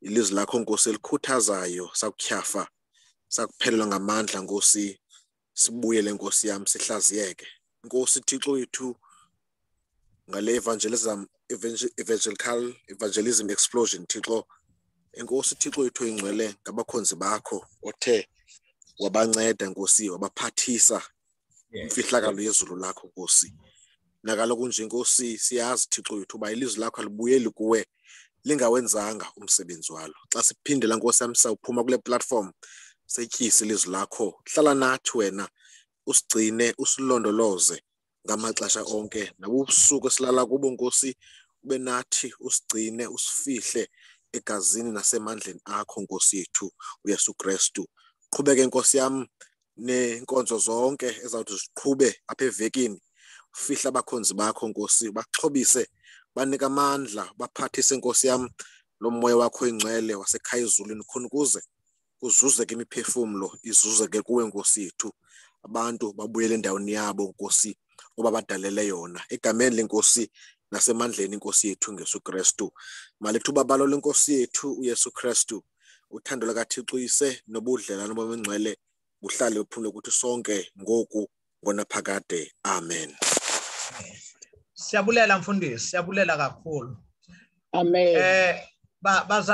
Ilizwi lakho nkosi elikhuthazayo sakutyhafa sakuphelelwa ngamandla nkosi. Sibuyele nkosi yam sihlaziyeke. Nkosi thixo wethu ngale evangelism evangel- evangelical evangelism explosion thixo. Enkosi thixo wethu ingcwele ngabakhonzi bakho othe wabanceda nkosi wabaphathisa imfihlakalo yezulu lakho nkosi. Nakaloku nje nkosi siyazi thixo wethu uba ilizwi lakho alibuyeli kuwe lingawenzanga umsebenzi walo. Xa siphindela nkosi yam sawuphuma kule platform setyise ilizwi lakho hlala nathi wena usigcine usilondoloze ngamaxesha onke. Nabubusuku esilala kubo nkosi ube nathi usigcine usifihle egazini nasemandleni akho nkosi yethu uyesu kristu. Qhubeke nkosi yam neenkonzo zonke ezawuthi ziqhube apha evekini. Fihla abakhonzi bakho nkosi baxhobise banike amandla baphathise nkosi yam lo moya wakho ingcwele wasekhaya ezulwini khona ukuze kuzuzeke imiphefumlo izuzeke kuwe nkosi yethu. Abantu babuyele endaweni yabo nkosi oba badalele yona. Egameni lenkosi nasemandleni inkosi yethu ngesu kristu. Malithuba balo lenkosi yethu uyesu kristu. Uthando lakathixo uyise nobudlelwane bomengcwele buhlale buphumle kuthi sonke ngoku ngonaphakade amen. Siyabulela mfundisi, siyabulela kakhulu. amen Eh ba bazalwane